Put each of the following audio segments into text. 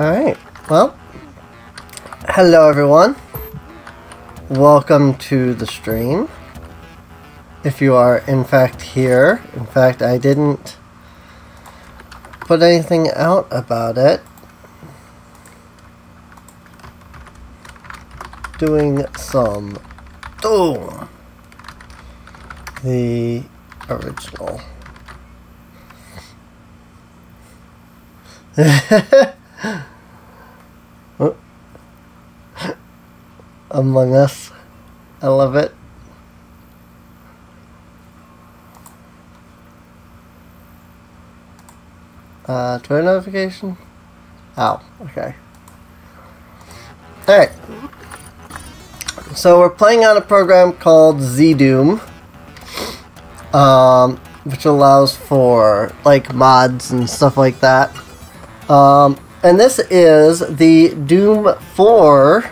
Alright, well, hello everyone. Welcome to the stream. If you are in fact here, in fact I didn't put anything out about it. Doing some Doom. The original. Among Us. I love it. Uh, Twitter notification? Oh, okay. Alright. So we're playing on a program called ZDoom. Um, which allows for, like, mods and stuff like that. Um, and this is the Doom 4...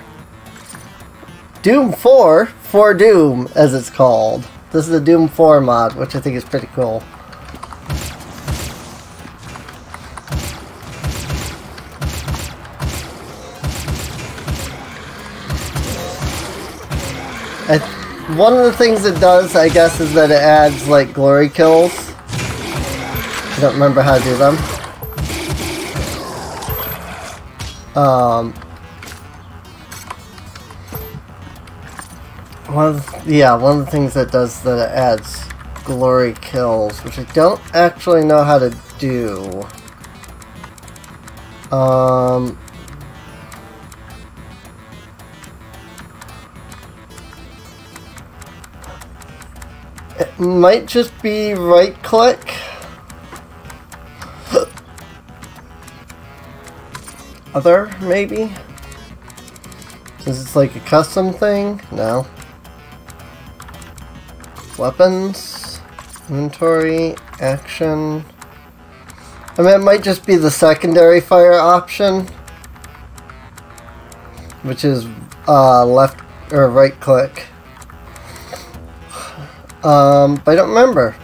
Doom 4 for Doom, as it's called. This is the Doom 4 mod, which I think is pretty cool. I, one of the things it does, I guess, is that it adds, like, glory kills. I don't remember how to do them. Um, one of the, yeah, one of the things that does that it adds glory kills, which I don't actually know how to do. Um, it might just be right click. Other, maybe? Is it's like a custom thing? No. Weapons, inventory, action. I mean, it might just be the secondary fire option, which is uh, left or right click. Um, but I don't remember.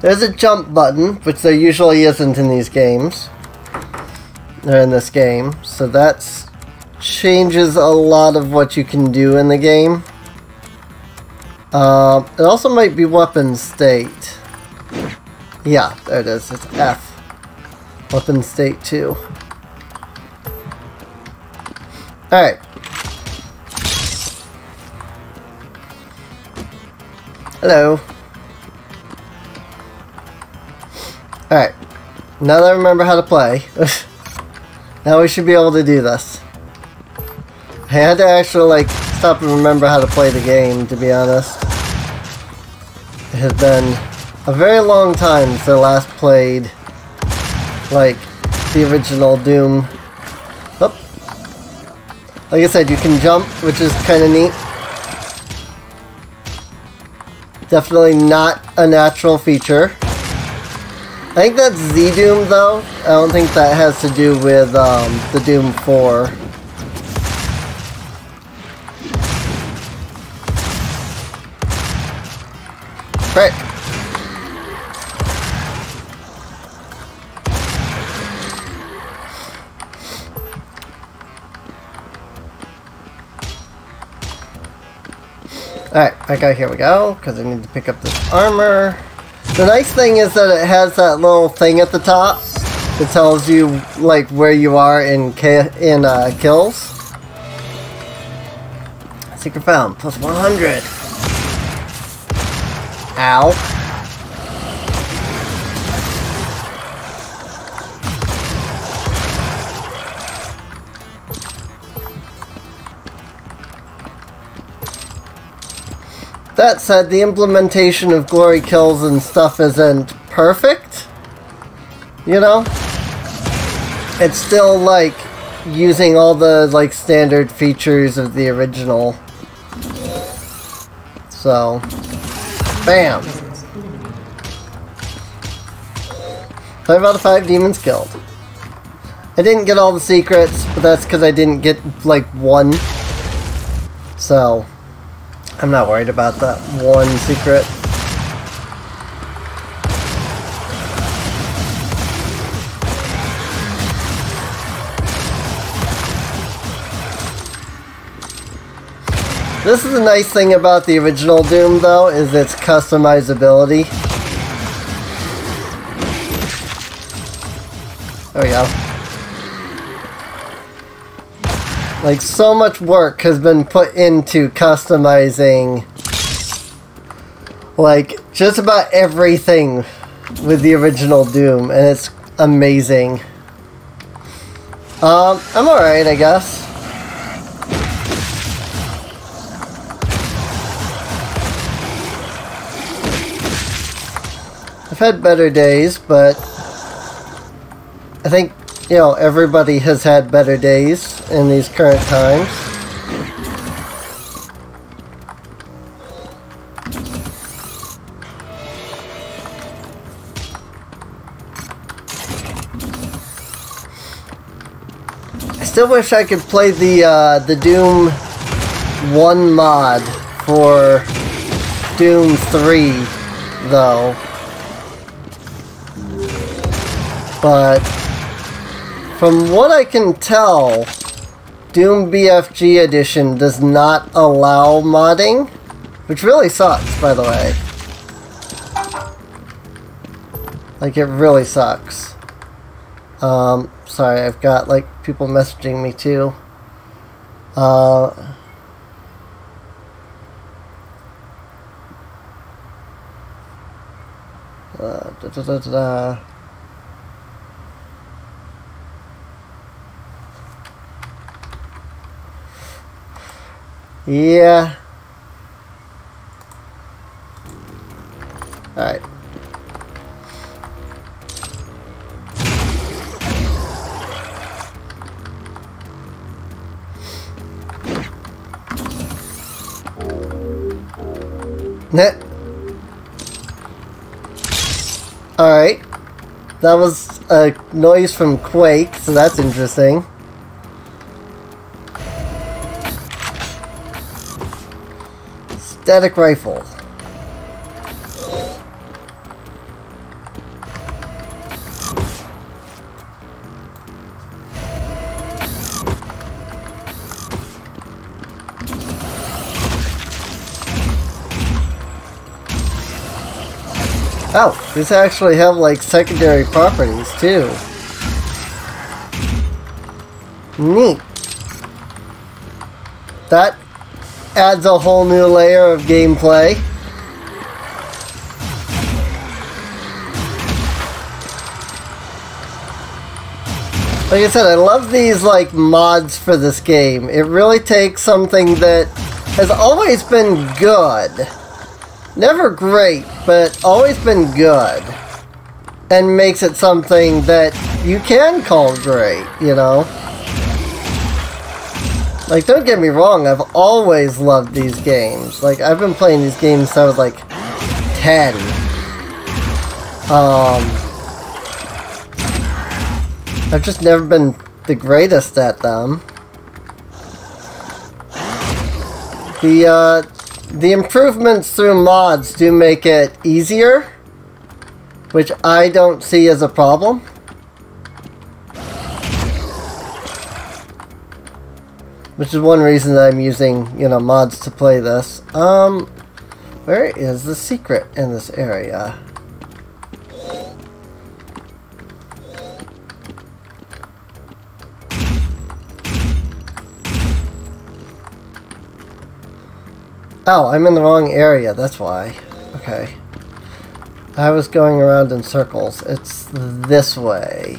There's a jump button, which there usually isn't in these games. Or in this game. So that changes a lot of what you can do in the game. Um, it also might be weapon state. Yeah, there it is. It's F. Weapon state 2. Alright. Hello. Alright. Now that I remember how to play, now we should be able to do this. I had to actually, like, stop and remember how to play the game, to be honest. It has been a very long time since I last played, like, the original Doom. Oh. Like I said, you can jump, which is kind of neat. Definitely not a natural feature. I think that's Z-Doom, though. I don't think that has to do with um, the Doom 4. Right. Alright, okay, here we go, because I need to pick up this armor. The nice thing is that it has that little thing at the top that tells you, like, where you are in, in uh, kills. Secret found, plus 100. Ow. That said, the implementation of glory kills and stuff isn't perfect. You know? It's still like using all the like standard features of the original. So, bam. Five out of five demons killed. I didn't get all the secrets, but that's because I didn't get like one. So, I'm not worried about that one secret. This is the nice thing about the original Doom, though, is its customizability. There we go. Like, so much work has been put into customizing, like, just about everything with the original Doom, and it's amazing. Um, I'm alright, I guess. I've had better days, but I think, you know, everybody has had better days in these current times. I still wish I could play the uh, the Doom 1 mod for Doom 3, though. But from what I can tell, Doom BFG Edition does not allow modding, which really sucks, by the way. Like, it really sucks. Um, sorry, I've got, like, people messaging me, too. Uh... Uh, da, da, da, Yeah. Alright. Net. Alright. That was a noise from Quake, so that's interesting. Static rifle. Oh, these actually have like secondary properties too. Neat. That adds a whole new layer of gameplay. Like I said, I love these like mods for this game. It really takes something that has always been good. Never great, but always been good. And makes it something that you can call great, you know? Like, don't get me wrong, I've always loved these games. Like, I've been playing these games since I was, like, 10. Um... I've just never been the greatest at them. The, uh, the improvements through mods do make it easier, which I don't see as a problem. Which is one reason that I'm using, you know, mods to play this. Um, where is the secret in this area? Oh, I'm in the wrong area, that's why. Okay. I was going around in circles. It's this way.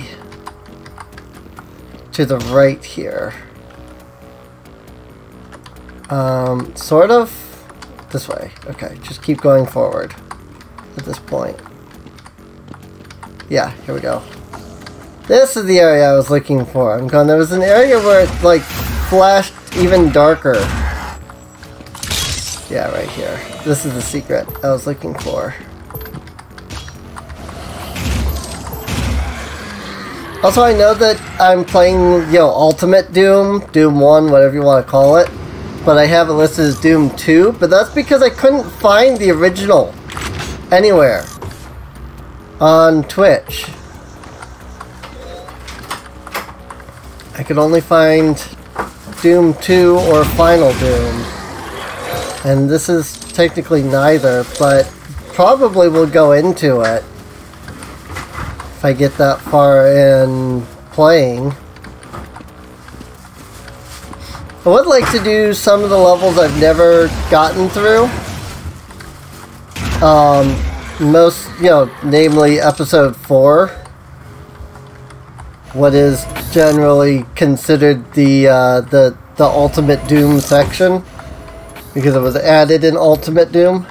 To the right here. Um, sort of? This way. Okay, just keep going forward at this point. Yeah, here we go. This is the area I was looking for. I'm going, there was an area where it, like, flashed even darker. Yeah, right here. This is the secret I was looking for. Also, I know that I'm playing, you know, Ultimate Doom, Doom 1, whatever you want to call it but I have it listed as Doom 2, but that's because I couldn't find the original anywhere on Twitch. I could only find Doom 2 or Final Doom. And this is technically neither, but probably will go into it if I get that far in playing. I would like to do some of the levels I've never gotten through. Um, most, you know, namely episode 4. What is generally considered the, uh, the, the Ultimate Doom section. Because it was added in Ultimate Doom.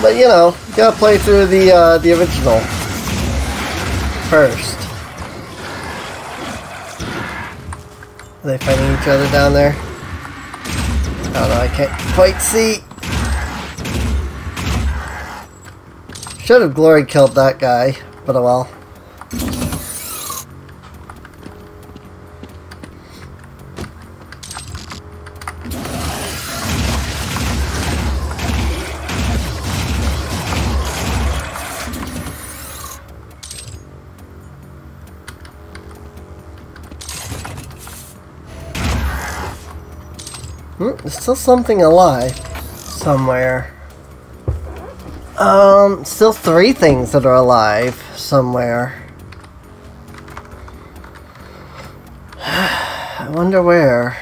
but, you know, you gotta play through the, uh, the original. First. Are they fighting each other down there? Oh no, I can't quite see. Should have glory killed that guy, but oh well. Still something alive somewhere. Um, still three things that are alive somewhere. I wonder where.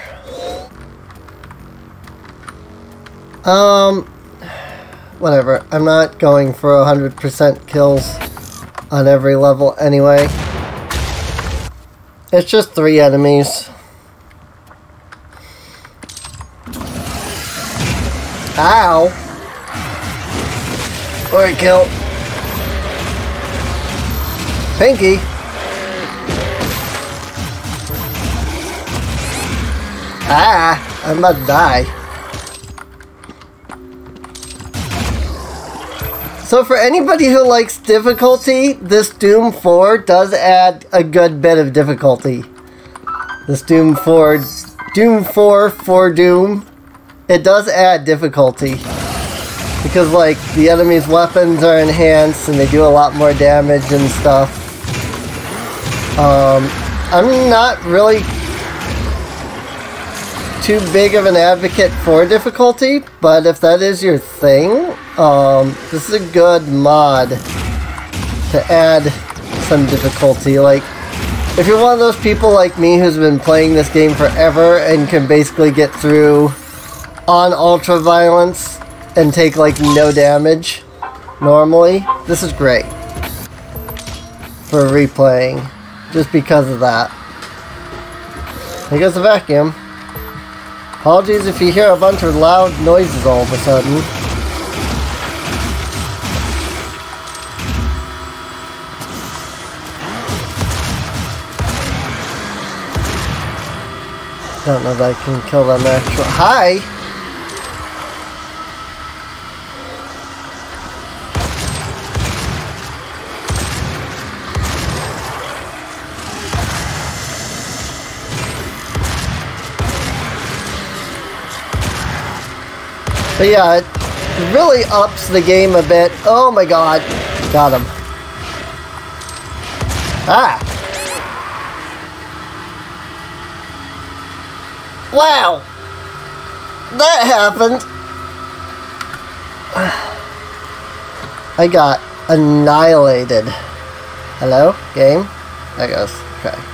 Um, whatever. I'm not going for 100% kills on every level anyway. It's just three enemies. Ow! Alright, kill. Pinky! Ah! I'm about to die. So for anybody who likes difficulty, this Doom 4 does add a good bit of difficulty. This Doom 4, Doom 4 for Doom it does add difficulty. Because, like, the enemy's weapons are enhanced and they do a lot more damage and stuff. Um, I'm not really too big of an advocate for difficulty, but if that is your thing, um, this is a good mod to add some difficulty. Like, if you're one of those people like me who's been playing this game forever and can basically get through on ultra violence and take like no damage normally, this is great for replaying just because of that. Here goes the vacuum. Apologies if you hear a bunch of loud noises all of a sudden. Don't know that I can kill them actually. Hi! But yeah, it really ups the game a bit. Oh my god. Got him. Ah! Wow! That happened! I got annihilated. Hello? Game? There goes. Okay.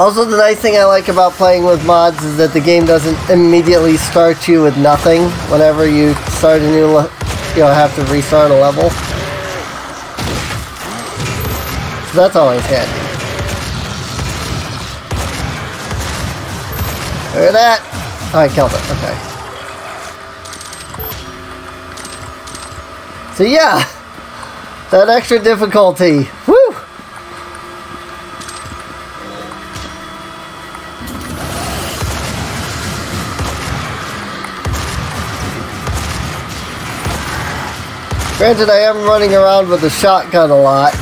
Also, the nice thing I like about playing with mods is that the game doesn't immediately start you with nothing whenever you start a new, you know, have to restart a level. So that's always handy. Look at that! Oh, I killed it. Okay. So yeah, that extra difficulty. Woo! Granted, I am running around with a shotgun a lot,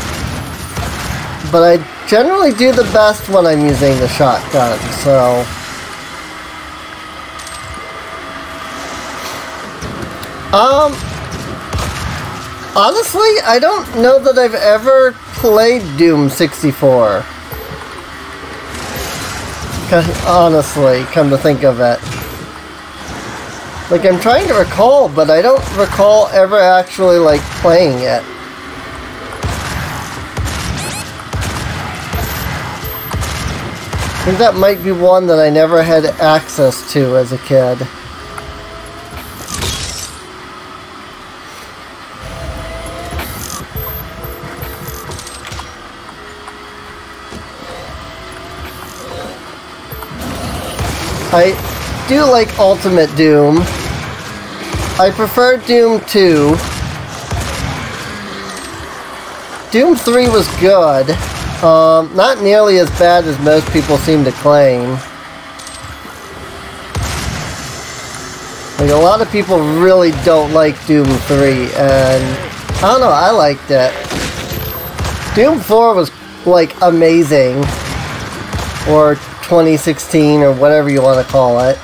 but I generally do the best when I'm using the shotgun, so... Um, honestly, I don't know that I've ever played Doom 64. Honestly, come to think of it. Like, I'm trying to recall, but I don't recall ever actually, like, playing it. I think that might be one that I never had access to as a kid. I do like Ultimate Doom. I prefer Doom 2. Doom 3 was good. Um, not nearly as bad as most people seem to claim. Like, a lot of people really don't like Doom 3, and I don't know, I liked it. Doom 4 was, like, amazing. Or 2016, or whatever you want to call it.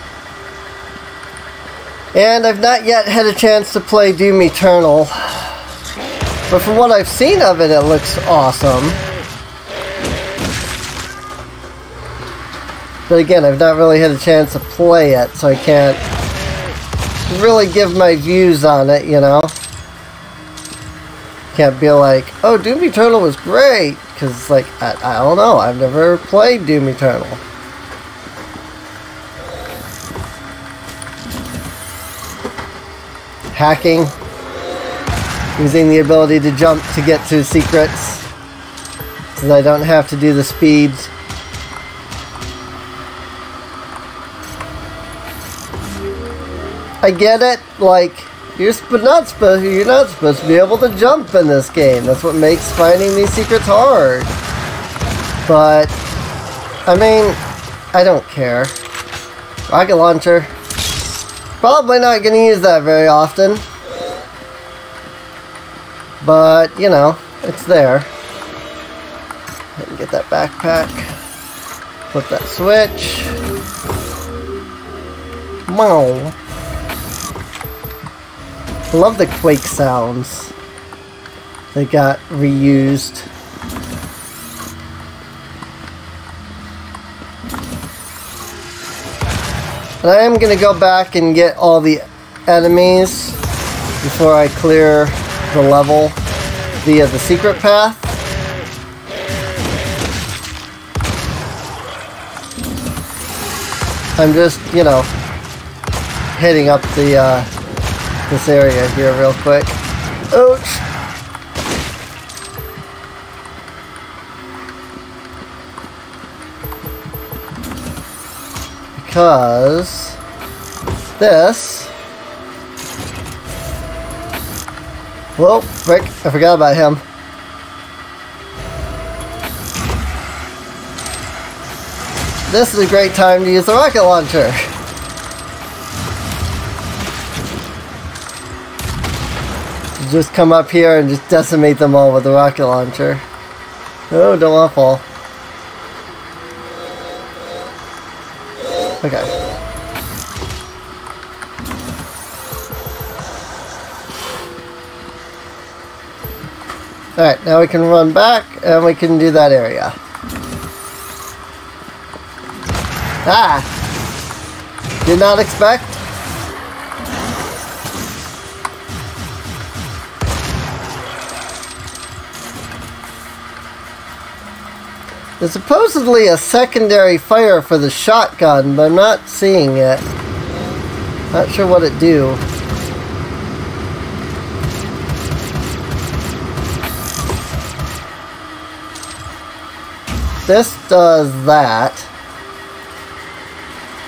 And I've not yet had a chance to play Doom Eternal. But from what I've seen of it, it looks awesome. But again, I've not really had a chance to play it, so I can't really give my views on it, you know? Can't be like, oh, Doom Eternal was great! Because, like, I, I don't know, I've never played Doom Eternal. Hacking, using the ability to jump to get to secrets, so that I don't have to do the speeds. I get it, like, you're not supposed you're not supposed to be able to jump in this game. That's what makes finding these secrets hard. But I mean, I don't care. Rocket launcher. Probably not going to use that very often. But, you know, it's there. Get that backpack. Flip that switch. Wow. Love the quake sounds. They got reused. And I am going to go back and get all the enemies before I clear the level via the secret path. I'm just, you know, hitting up the, uh, this area here real quick. Ouch! Because this Whoa, frick, I forgot about him. This is a great time to use the rocket launcher. Just come up here and just decimate them all with the rocket launcher. Oh, don't want to fall. Okay. Alright, now we can run back and we can do that area. Ah! Did not expect. There's supposedly a secondary fire for the shotgun, but I'm not seeing it. Not sure what it do. This does that.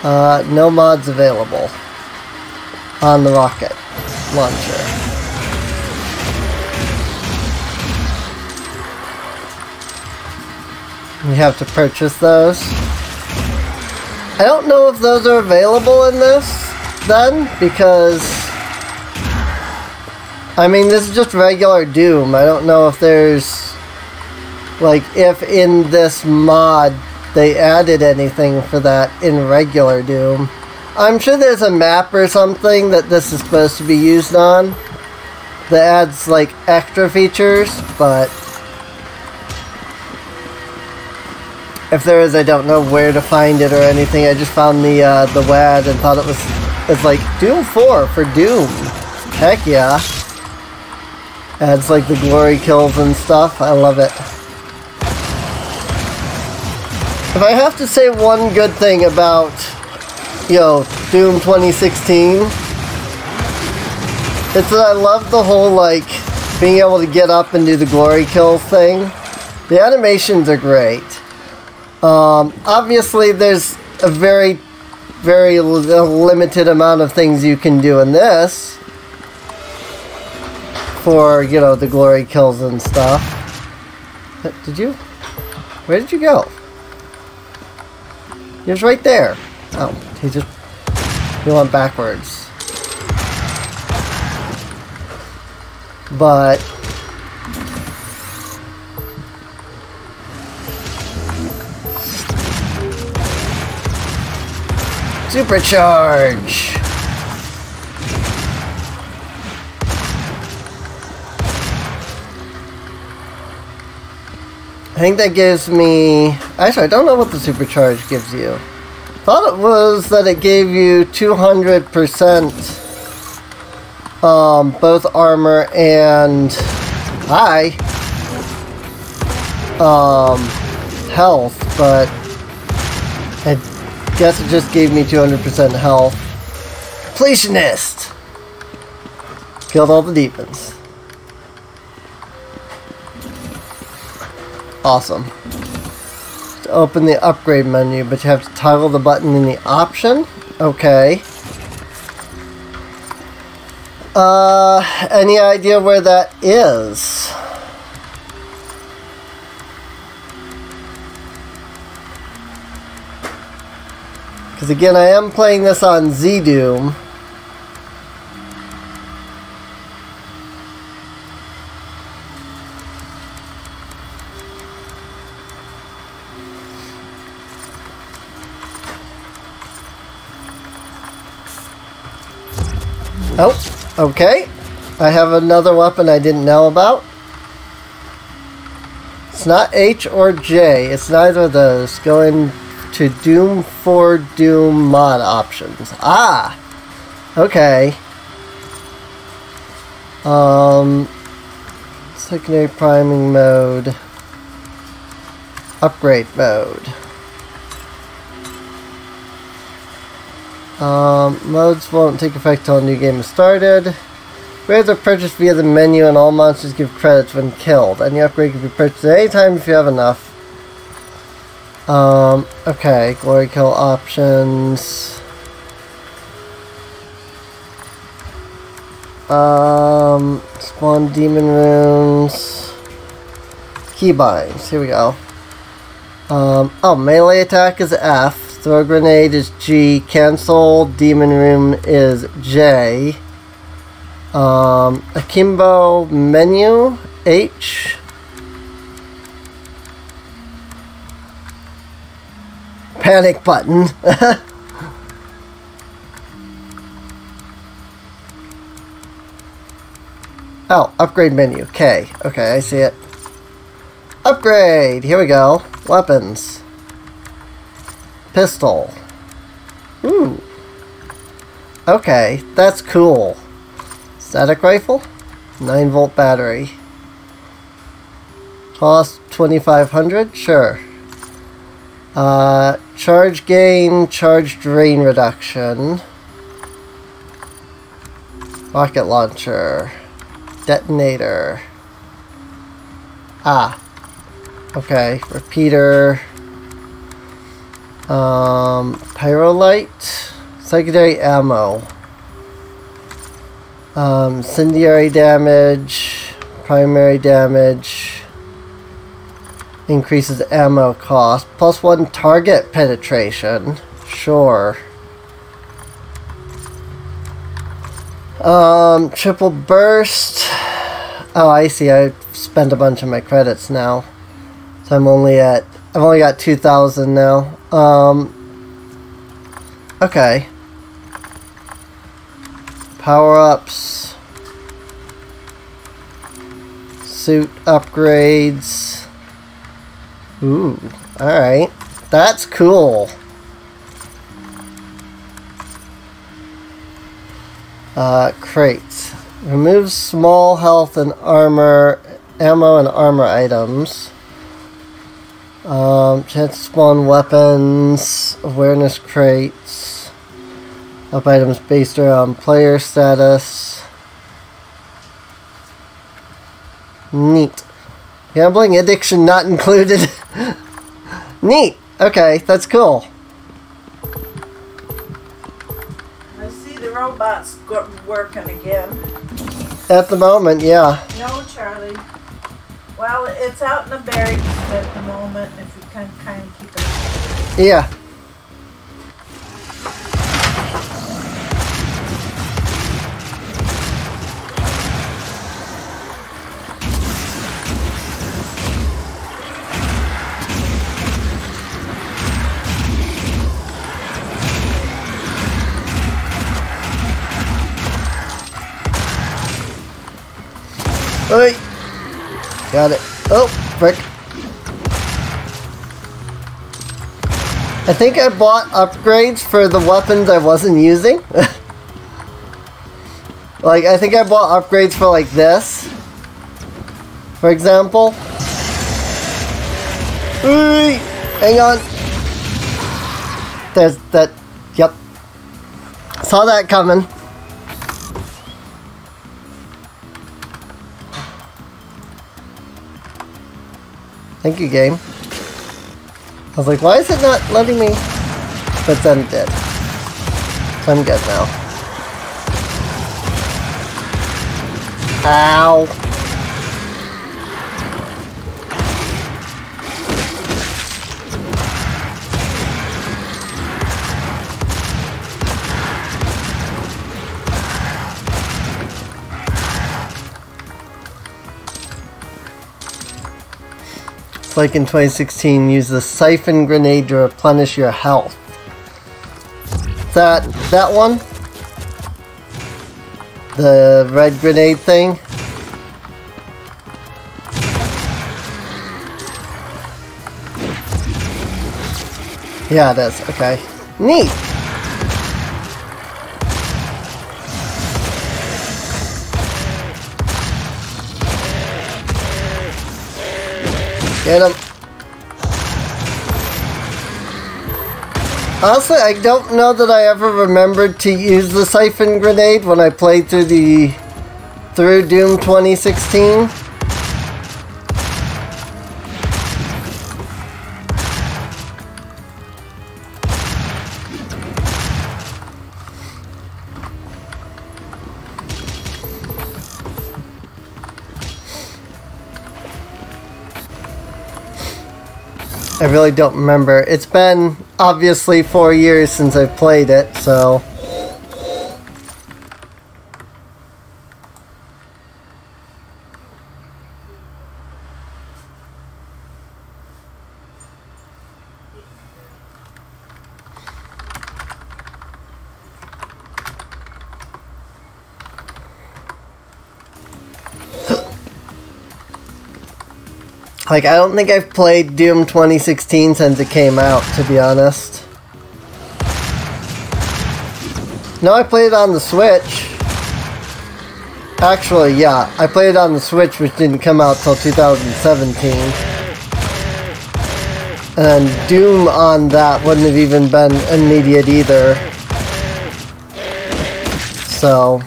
Uh, no mods available on the rocket launcher. You have to purchase those. I don't know if those are available in this then, because I mean this is just regular Doom. I don't know if there's like if in this mod they added anything for that in regular Doom. I'm sure there's a map or something that this is supposed to be used on that adds like extra features, but If there is, I don't know where to find it or anything. I just found the uh, the WAD and thought it was it's like Doom 4 for Doom. Heck yeah. Adds like the glory kills and stuff. I love it. If I have to say one good thing about, you know, Doom 2016, it's that I love the whole like being able to get up and do the glory kill thing. The animations are great. Um, obviously, there's a very, very limited amount of things you can do in this for, you know, the glory kills and stuff. Did you? Where did you go? He was right there. Oh, he just... He went backwards. But Supercharge! I think that gives me... Actually, I don't know what the supercharge gives you. Thought it was that it gave you 200% um, both armor and high um, health, but guess it just gave me 200% health. Completionist! Killed all the demons. Awesome. To open the upgrade menu, but you have to toggle the button in the option. Okay. Uh, any idea where that is? Because again, I am playing this on Z-Doom. Oh. Okay. I have another weapon I didn't know about. It's not H or J. It's neither of those. Going to Doom 4 Doom mod options. Ah! Okay. Um, secondary priming mode. Upgrade mode. Um, modes won't take effect until a new game is started. Rares are purchased via the menu and all monsters give credits when killed. Any upgrade can be purchased at any time if you have enough. Um, okay, glory kill options. Um, spawn demon runes. Keybinds, here we go. Um, oh, melee attack is F. Throw grenade is G. Cancel demon rune is J. Um, akimbo menu H. Panic button. oh, upgrade menu. K. Okay, I see it. Upgrade! Here we go. Weapons. Pistol. Ooh. Okay, that's cool. Static rifle? 9 volt battery. Cost 2500 Sure. Uh, charge gain, charge drain reduction. Rocket launcher. Detonator. Ah. Okay, repeater. Um, Pyrolite, Secondary Ammo, um, Incendiary Damage, Primary Damage, increases ammo cost, plus one target penetration, sure. Um, triple burst, oh I see, I spent a bunch of my credits now, so I'm only at, I've only got 2,000 now. Um, okay. Power-ups. Suit upgrades. Ooh, Alright. That's cool. Uh, crates. Removes small health and armor, ammo and armor items. Um, chance spawn weapons, awareness crates. Up items based around player status. Neat. Gambling addiction not included. Neat. Okay, that's cool. I see the robots working again. At the moment, yeah. No, Charlie. Well, it's out in the barracks at the moment, if you can kind of keep it. Yeah. Got it. Oh, frick. I think I bought upgrades for the weapons I wasn't using. like, I think I bought upgrades for, like, this. For example. Hang on. There's that. Yep. Saw that coming. Thank you, game. I was like, why is it not letting me? But then it did. So I'm good now. Ow. Like in 2016, use the siphon grenade to replenish your health. That that one? The red grenade thing? Yeah, it is. Okay. Neat. Get him. Honestly, I don't know that I ever remembered to use the siphon grenade when I played through the through Doom 2016. I really don't remember. It's been obviously four years since I've played it, so. Like, I don't think I've played Doom 2016 since it came out, to be honest. No, I played it on the Switch. Actually, yeah, I played it on the Switch, which didn't come out till 2017. And Doom on that wouldn't have even been immediate either. So...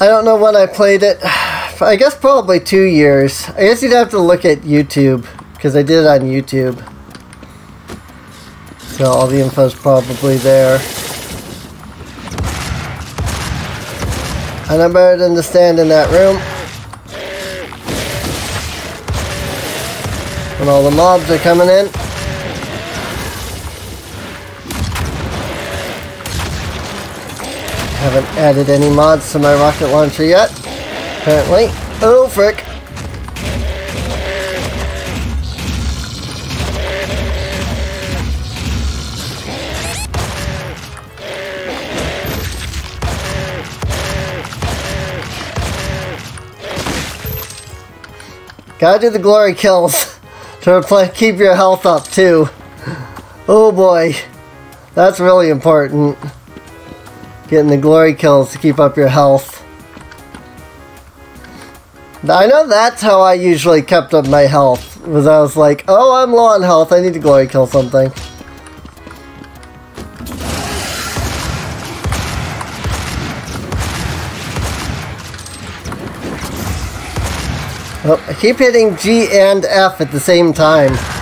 I don't know when I played it. I guess probably two years. I guess you'd have to look at YouTube, because I did it on YouTube. So all the info's probably there. And I'm better than to stand in that room. When all the mobs are coming in. Haven't added any mods to my rocket launcher yet apparently. Oh, frick. Gotta do the glory kills to keep your health up too. Oh boy, that's really important. Getting the glory kills to keep up your health. I know that's how I usually kept up my health. Was I was like, oh, I'm low on health. I need to glory kill something. Oh, I keep hitting G and F at the same time.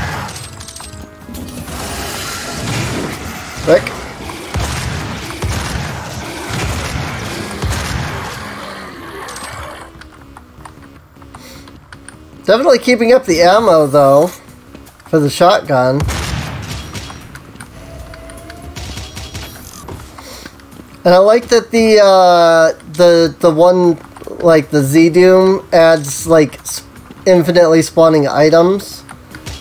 Definitely keeping up the ammo though for the shotgun. And I like that the uh, the the one like the ZDoom adds like infinitely spawning items.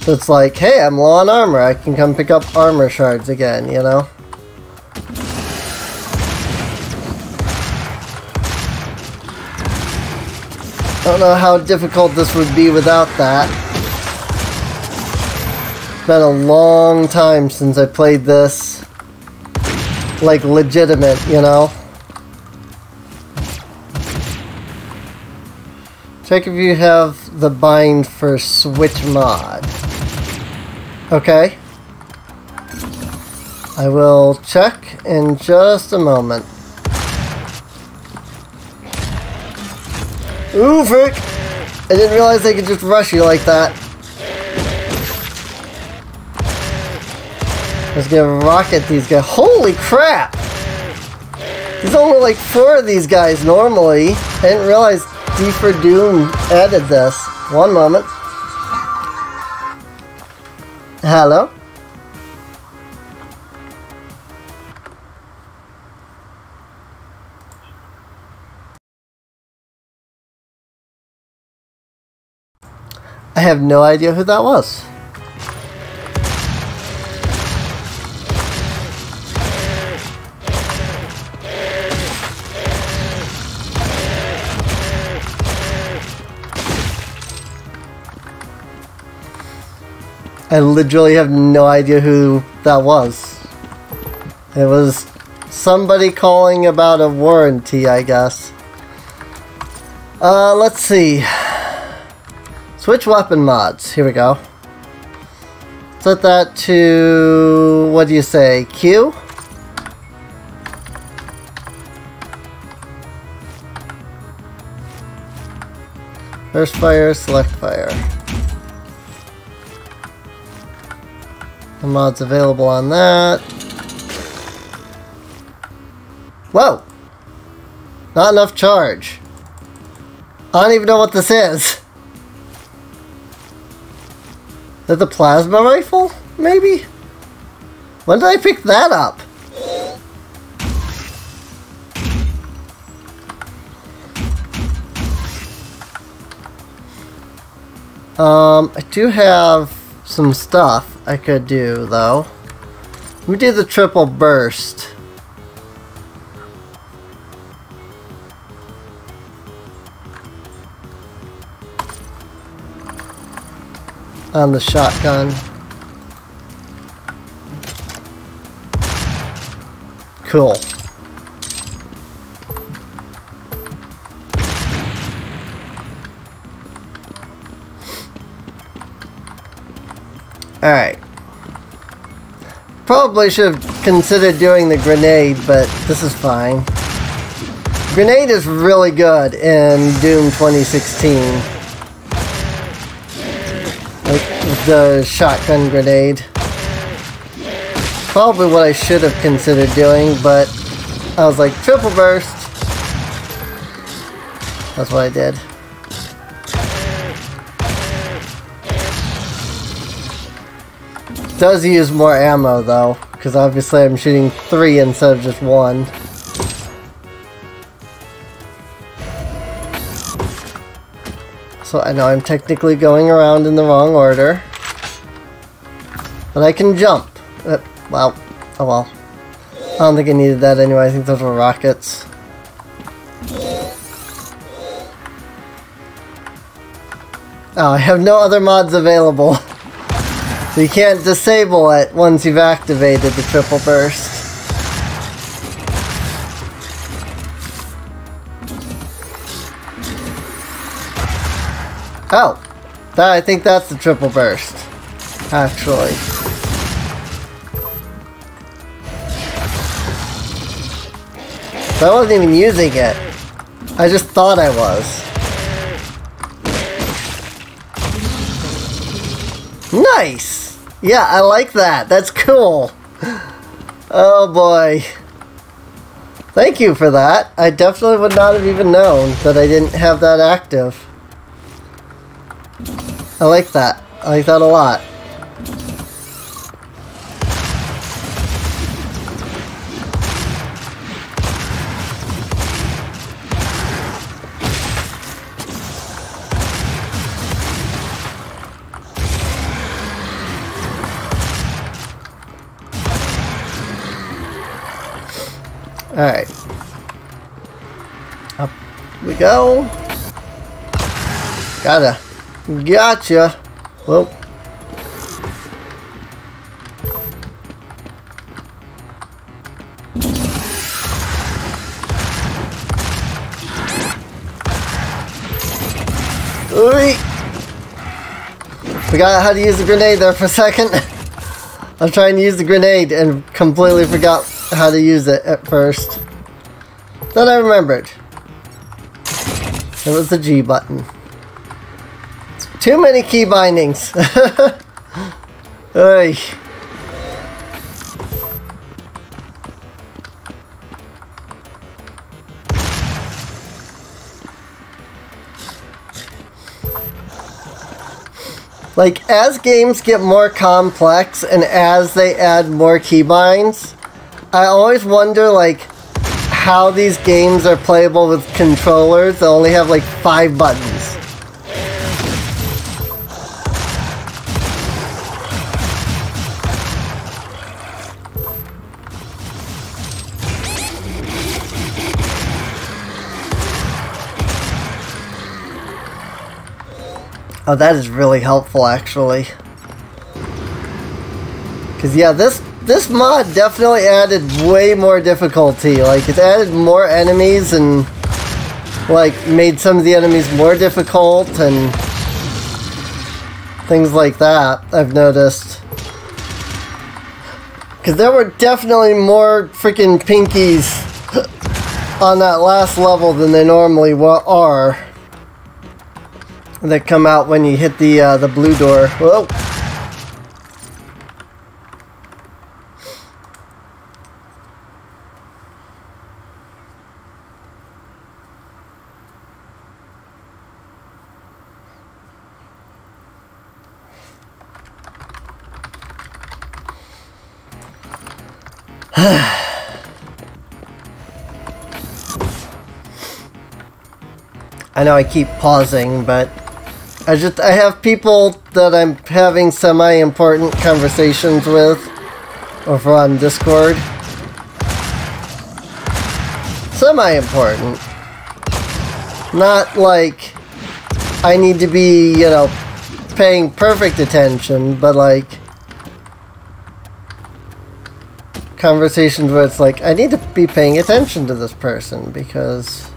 So it's like, hey, I'm low on armor. I can come pick up armor shards again, you know? Don't know how difficult this would be without that. It's been a long time since I played this. Like, legitimate, you know? Check if you have the bind for Switch mod. Okay. I will check in just a moment. Ooh, eh? frick! I didn't realize they could just rush you like that. Let's get rocket these guys. Holy crap! There's only like four of these guys normally. I didn't realize D for Doom added this. One moment. Hello? I have no idea who that was. I literally have no idea who that was. It was somebody calling about a warranty, I guess. Uh, let's see. Switch weapon mods. Here we go. Set that to, what do you say, Q? First fire, select fire. The mod's available on that. Whoa! Not enough charge. I don't even know what this is. that the plasma rifle? Maybe? When did I pick that up? Um, I do have some stuff. I could do, though. Let me do the triple burst. On the shotgun. Cool. Alright. Probably should have considered doing the grenade, but this is fine. Grenade is really good in Doom 2016. The shotgun grenade. Probably what I should have considered doing, but I was like, triple burst. That's what I did. does use more ammo though, because obviously I'm shooting three instead of just one. So I know I'm technically going around in the wrong order. But I can jump. Uh, well, oh well. I don't think I needed that anyway, I think those were rockets. Oh, I have no other mods available. So you can't disable it once you've activated the triple burst. Oh, that, I think that's the triple burst, actually. I wasn't even using it. I just thought I was. Nice! Yeah, I like that. That's cool. Oh boy. Thank you for that. I definitely would not have even known that I didn't have that active. I like that. I like that a lot. Alright. Up we go. Gotta. Gotcha. Well. Ooh. Forgot how to use the grenade there for a second. I was trying to use the grenade and completely forgot how to use it at first. Then I remembered. It was the G button. Too many key bindings. Oy. Like, as games get more complex and as they add more keybinds, I always wonder, like, how these games are playable with controllers that only have, like, five buttons. Oh, that is really helpful, actually. Because, yeah, this this mod definitely added way more difficulty. Like, it added more enemies and, like, made some of the enemies more difficult and things like that, I've noticed. Because there were definitely more freaking pinkies on that last level than they normally are that come out when you hit the uh, the blue door. Whoa. I know I keep pausing, but I just I have people that I'm having semi-important conversations with over on Discord. Semi-important. Not like I need to be, you know, paying perfect attention, but like conversations where it's like I need to be paying attention to this person because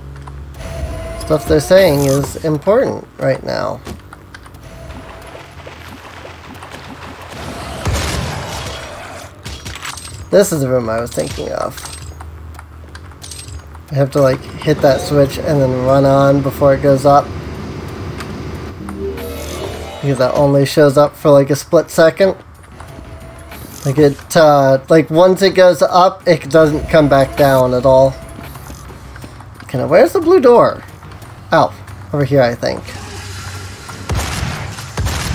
stuff they're saying is important right now. This is the room I was thinking of. I have to like hit that switch and then run on before it goes up. Because that only shows up for like a split second. Like it, uh, like once it goes up, it doesn't come back down at all. Kind of, where's the blue door? Oh, over here, I think.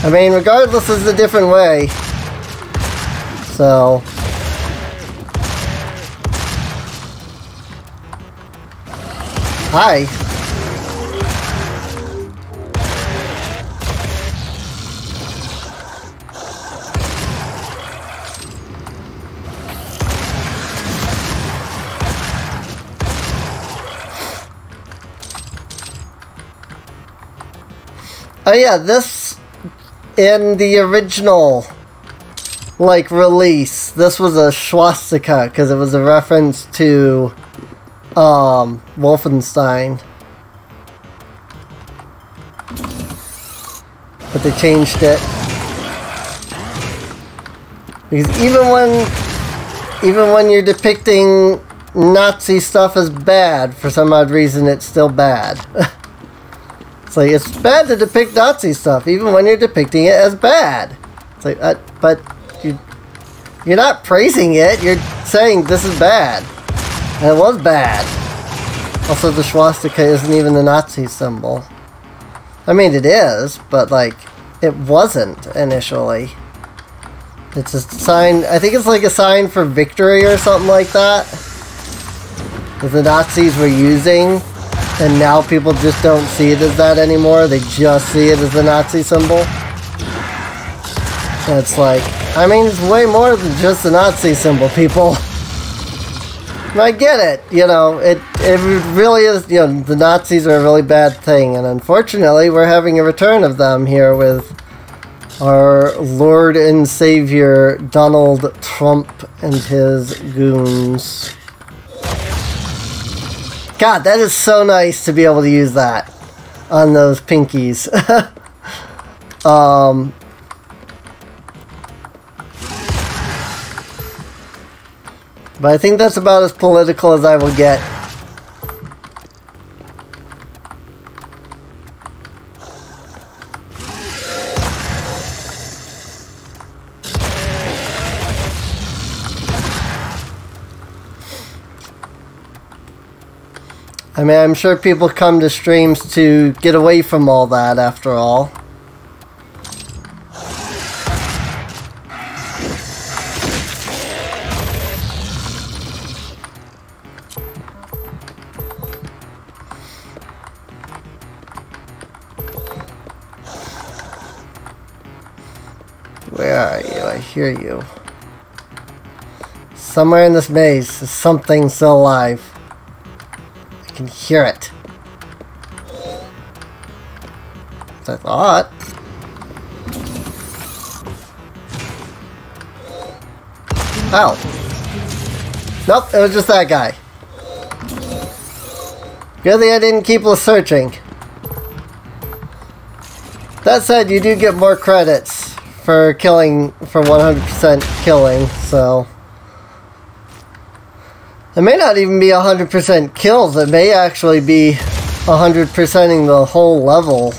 I mean, regardless, it's a different way. So... Hi. Oh yeah, this in the original like release, this was a swastika because it was a reference to um Wolfenstein. But they changed it. Because even when even when you're depicting Nazi stuff as bad, for some odd reason it's still bad. it's like it's bad to depict Nazi stuff, even when you're depicting it as bad. It's like, uh, but you, you're not praising it. You're saying this is bad, and it was bad. Also, the swastika isn't even a Nazi symbol. I mean, it is, but like, it wasn't initially. It's a sign, I think it's like a sign for victory or something like that. That the Nazis were using, and now people just don't see it as that anymore. They just see it as the Nazi symbol. It's like, I mean, it's way more than just the Nazi symbol, people. I get it, you know, it, it really is, you know, the Nazis are a really bad thing, and unfortunately we're having a return of them here with our Lord and Savior Donald Trump and his goons. God, that is so nice to be able to use that on those pinkies. um, but I think that's about as political as I will get. I mean, I'm sure people come to streams to get away from all that after all. Where are you? I hear you. Somewhere in this maze is something still alive can hear it. I thought. Oh. Nope, it was just that guy. Good thing I didn't keep searching. That said, you do get more credits for killing, for 100% killing, so... It may not even be 100% kills. It may actually be 100%ing the whole level.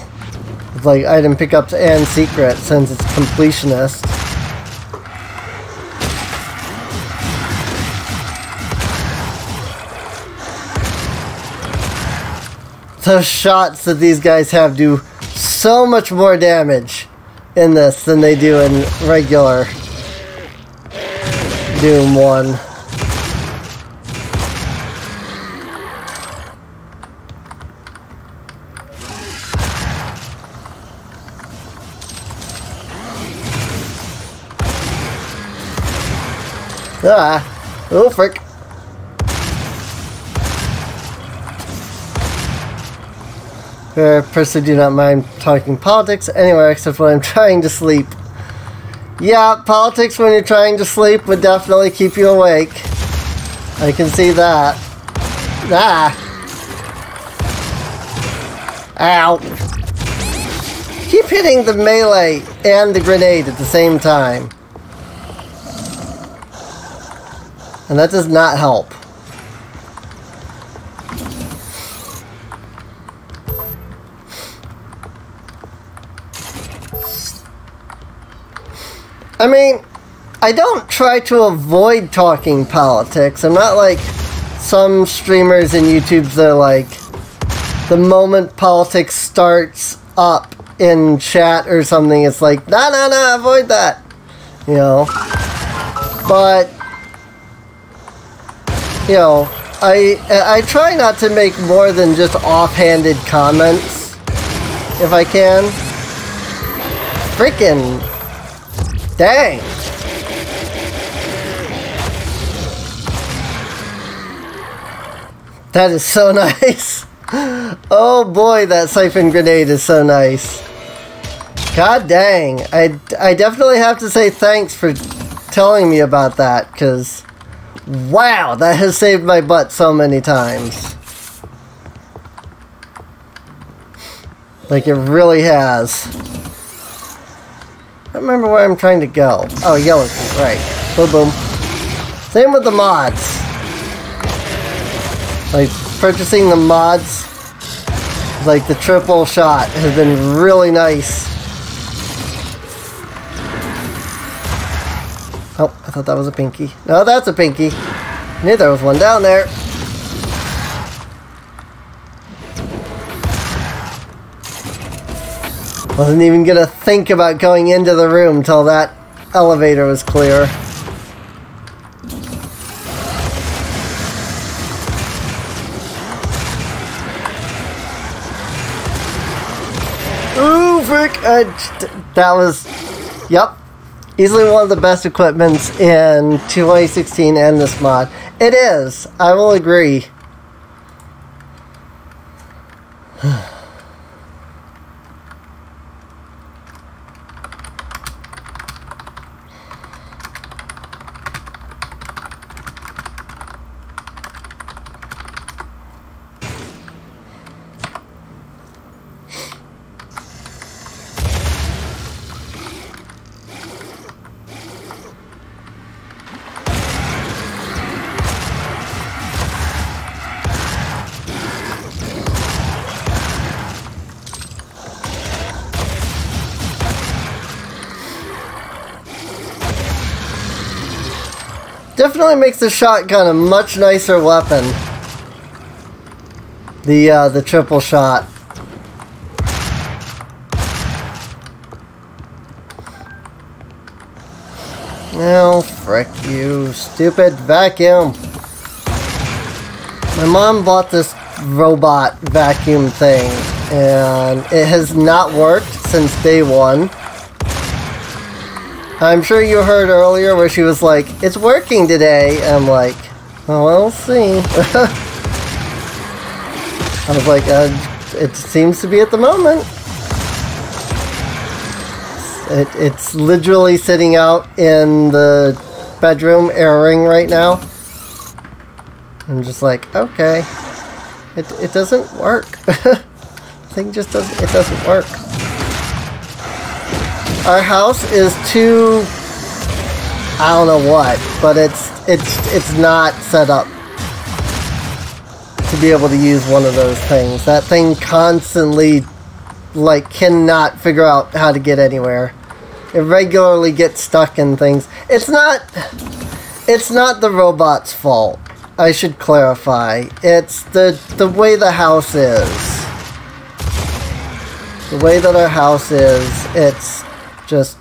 With like item pickups and secrets since it's completionist. The shots that these guys have do so much more damage in this than they do in regular Doom 1. Ah! Oh, frick. I personally do not mind talking politics anywhere except when I'm trying to sleep. Yeah, politics when you're trying to sleep would definitely keep you awake. I can see that. Ah! Ow! Keep hitting the melee and the grenade at the same time. And that does not help. I mean, I don't try to avoid talking politics. I'm not like some streamers and YouTubes that are like, the moment politics starts up in chat or something, it's like, nah, nah, nah, avoid that. You know? But you know, I I try not to make more than just offhanded comments if I can. Freaking dang. That is so nice. Oh boy, that siphon grenade is so nice. God dang. I, I definitely have to say thanks for telling me about that, because, wow, that has saved my butt so many times. Like, it really has. I remember where I'm trying to go. Oh, yellow key, right. Boom, boom. Same with the mods. Like, purchasing the mods, like the triple shot, has been really nice. Oh, I thought that was a pinky. No, that's a pinky. I knew there was one down there. Wasn't even gonna think about going into the room till that elevator was clear. Ooh, frick! Uh, I, that was, yep, easily one of the best equipments in 2016 and this mod. It is, I will agree. Definitely makes the shotgun a much nicer weapon. The uh, the triple shot. Oh, frick you, stupid vacuum. My mom bought this robot vacuum thing, and it has not worked since day one. I'm sure you heard earlier where she was like, it's working today. I'm like, oh, we'll see. I was like, uh, it seems to be at the moment. It, it's literally sitting out in the bedroom airing right now. I'm just like, okay. It, it doesn't work. The thing just doesn't, it doesn't work. Our house is too, I don't know what, but it's, it's, it's not set up to be able to use one of those things. That thing constantly, like, cannot figure out how to get anywhere. It regularly gets stuck in things. It's not, it's not the robot's fault. I should clarify. It's the, the way the house is. The way that our house is, it's just,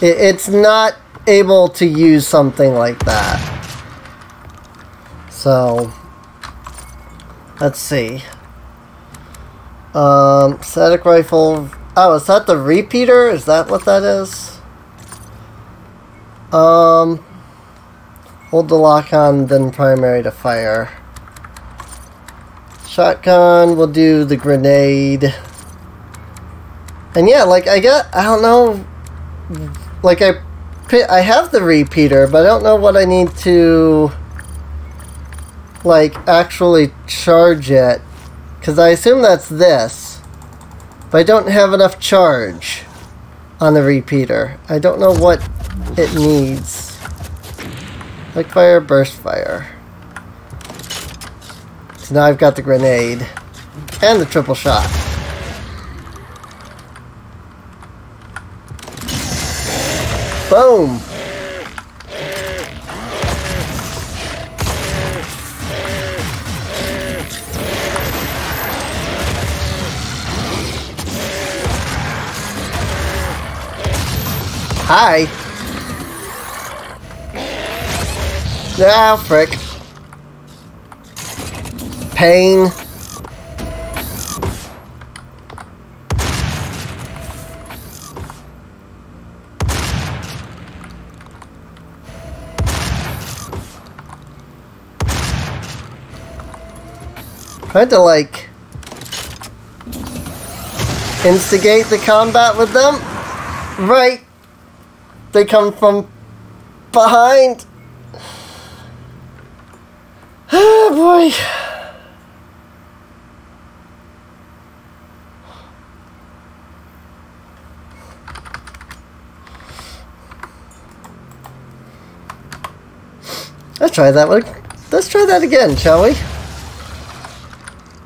it, it's not able to use something like that. So, let's see. Um, static rifle Oh, is that the repeater? Is that what that is? Um, hold the lock on, then primary to fire. Shotgun, we'll do the grenade. And yeah, like, I get, I don't know, like, I, I have the repeater, but I don't know what I need to, like, actually charge it. Because I assume that's this. But I don't have enough charge on the repeater. I don't know what it needs. Like fire, burst fire. So now I've got the grenade. And the triple shot. Boom! Hi. Ah, frick. Pain. Trying to like instigate the combat with them. Right. They come from behind. Oh boy. Let's try that one. Let's try that again, shall we?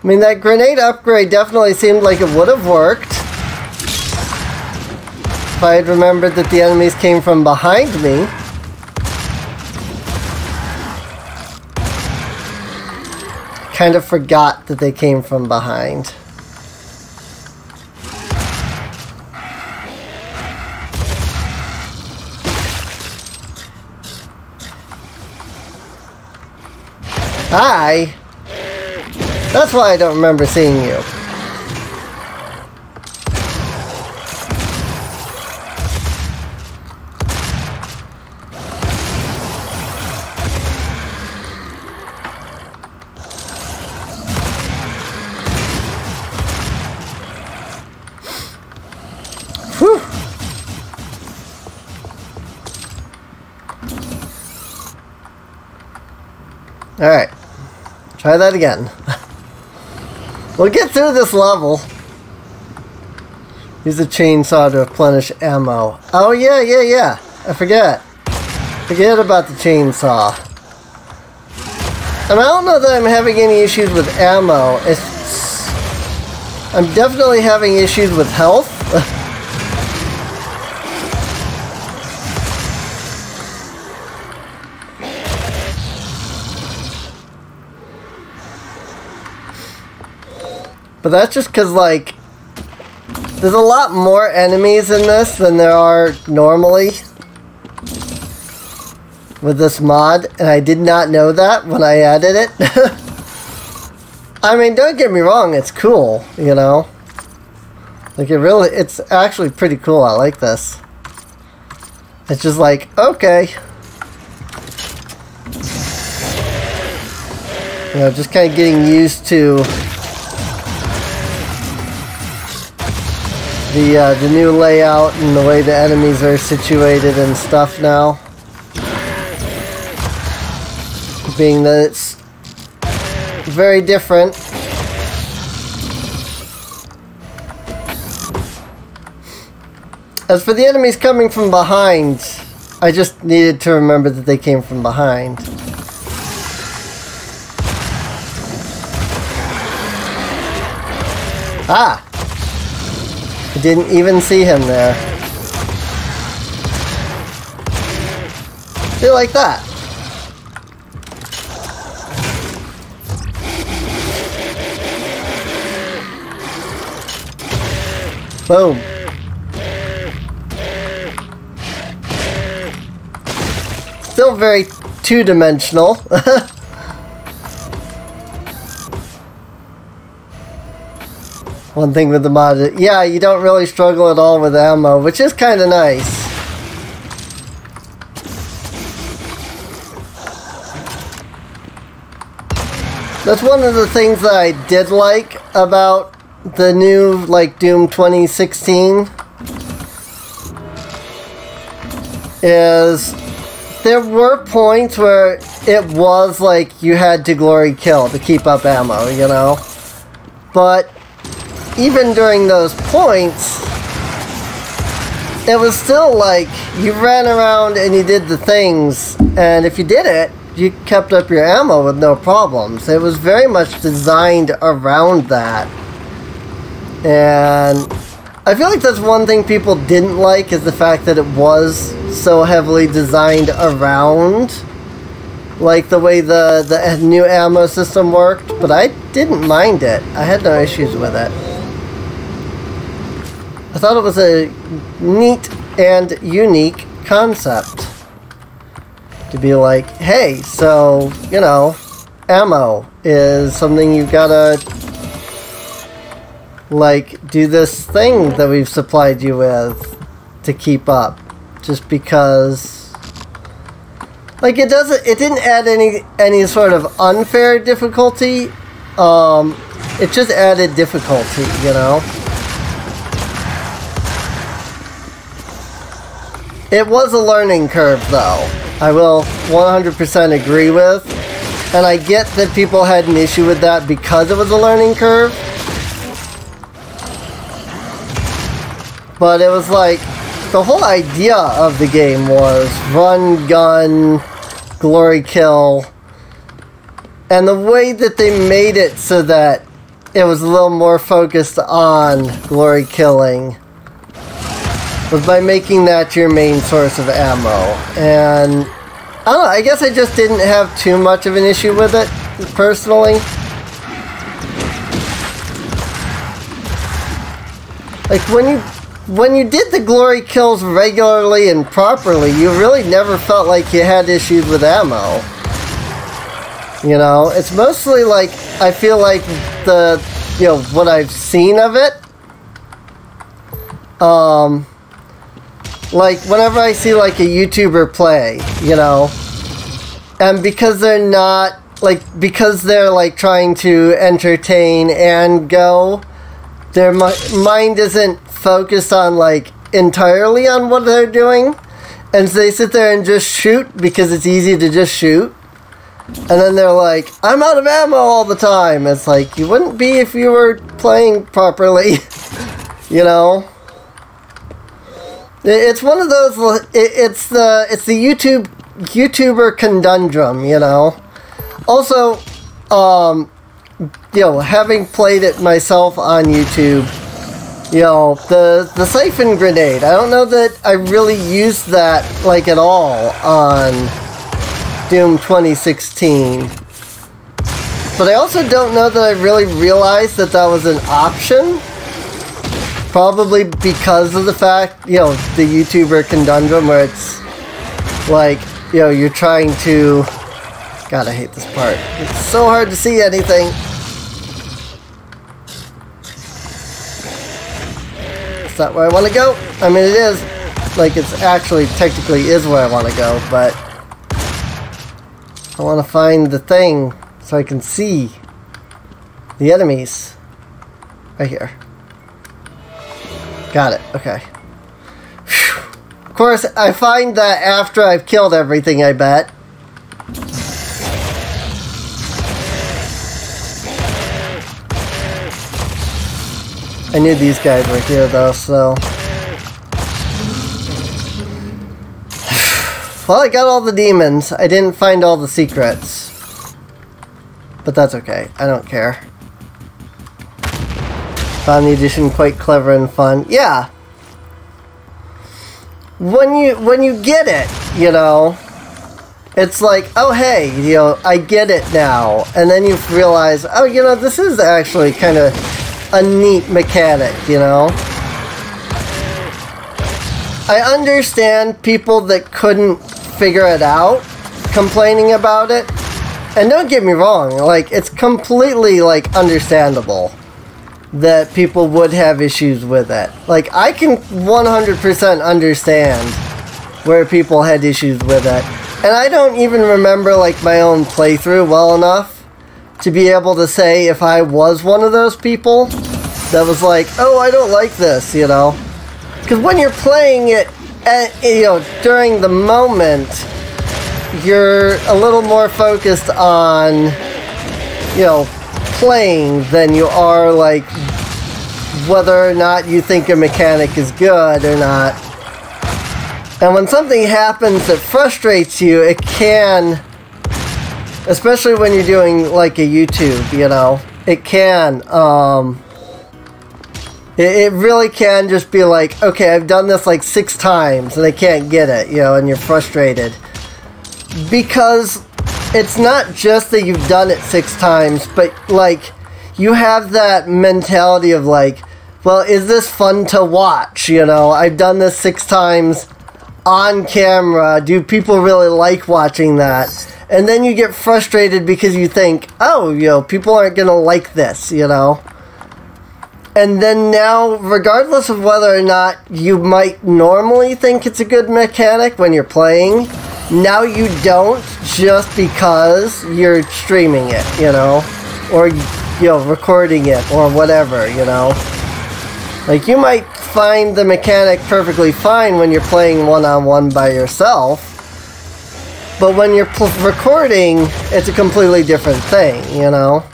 I mean, that grenade upgrade definitely seemed like it would have worked. If I had remembered that the enemies came from behind me. Kind of forgot that they came from behind. Hi! That's why I don't remember seeing you. Alright. Try that again. we'll get through this level. Use the chainsaw to replenish ammo. Oh yeah, yeah, yeah. I forget. Forget about the chainsaw. And I don't know that I'm having any issues with ammo. It's I'm definitely having issues with health. But that's just because, like, there's a lot more enemies in this than there are normally with this mod, and I did not know that when I added it. I mean, don't get me wrong, it's cool, you know? Like, it really, it's actually pretty cool. I like this. It's just like, okay. You know, just kind of getting used to the uh, the new layout and the way the enemies are situated and stuff now. Being that it's very different. As for the enemies coming from behind, I just needed to remember that they came from behind. Ah! I didn't even see him there. Do like that. Boom. Still very two-dimensional. One thing with the mod, yeah, you don't really struggle at all with ammo, which is kind of nice. That's one of the things that I did like about the new, like, Doom 2016 is there were points where it was like you had to glory kill to keep up ammo, you know? But even during those points, it was still like you ran around and you did the things, and if you did it, you kept up your ammo with no problems. It was very much designed around that. And I feel like that's one thing people didn't like is the fact that it was so heavily designed around like the way the, the new ammo system worked, but I didn't mind it. I had no issues with it. I thought it was a neat and unique concept. To be like, hey, so, you know, ammo is something you've gotta, like, do this thing that we've supplied you with to keep up. Just because, like, it doesn't, it didn't add any, any sort of unfair difficulty. Um, it just added difficulty, you know? It was a learning curve though. I will 100% agree with. And I get that people had an issue with that because it was a learning curve. But it was like, the whole idea of the game was run, gun, glory kill. And the way that they made it so that it was a little more focused on glory killing was by making that your main source of ammo. And I don't know, I guess I just didn't have too much of an issue with it, personally. Like when you when you did the glory kills regularly and properly, you really never felt like you had issues with ammo. You know, it's mostly like I feel like the you know what I've seen of it. Um, like whenever I see like a YouTuber play, you know, and because they're not like because they're like trying to entertain and go, their mind isn't focused on like entirely on what they're doing, and so they sit there and just shoot because it's easy to just shoot. And then they're like, I'm out of ammo all the time. It's like, you wouldn't be if you were playing properly. you know? It's one of those. It's the it's the YouTube YouTuber conundrum, you know. Also, um, you know, having played it myself on YouTube, you know, the the siphon grenade. I don't know that I really used that like at all on Doom 2016. But I also don't know that I really realized that that was an option Probably because of the fact, you know, the YouTuber conundrum where it's like, you know, you're trying to... God, I hate this part. It's so hard to see anything. Is that where I want to go? I mean, it is. Like, it's actually, technically is where I want to go, but... I want to find the thing so I can see the enemies. Right here. Got it. Okay. Whew. Of course, I find that after I've killed everything, I bet. I knew these guys were here, though, so... Well, I got all the demons. I didn't find all the secrets. But that's okay. I don't care. Found the edition quite clever and fun. Yeah. When you when you get it, you know, it's like, oh hey, you know, I get it now. And then you realize, oh, you know, this is actually kind of a neat mechanic, you know? I understand people that couldn't figure it out complaining about it. And don't get me wrong, like, it's completely, like, understandable that people would have issues with it. Like, I can 100% understand where people had issues with it. And I don't even remember, like, my own playthrough well enough to be able to say if I was one of those people that was like, oh, I don't like this, you know? Because when you're playing it, at, you know, during the moment, you're a little more focused on, you know, playing than you are like whether or not you think a mechanic is good or not. And when something happens that frustrates you, it can, especially when you're doing like a YouTube, you know, it can, um, it, it really can just be like, okay, I've done this like six times and I can't get it, you know, and you're frustrated. Because it's not just that you've done it six times, but like you have that mentality of like, well, is this fun to watch? You know, I've done this six times on camera. Do people really like watching that? And then you get frustrated because you think, oh, you know, people aren't going to like this, you know? And then now, regardless of whether or not you might normally think it's a good mechanic when you're playing, now you don't just because you're streaming it, you know, or you know recording it or whatever, you know. Like you might find the mechanic perfectly fine when you're playing one-on-one by yourself. But when you're recording, it's a completely different thing, you know?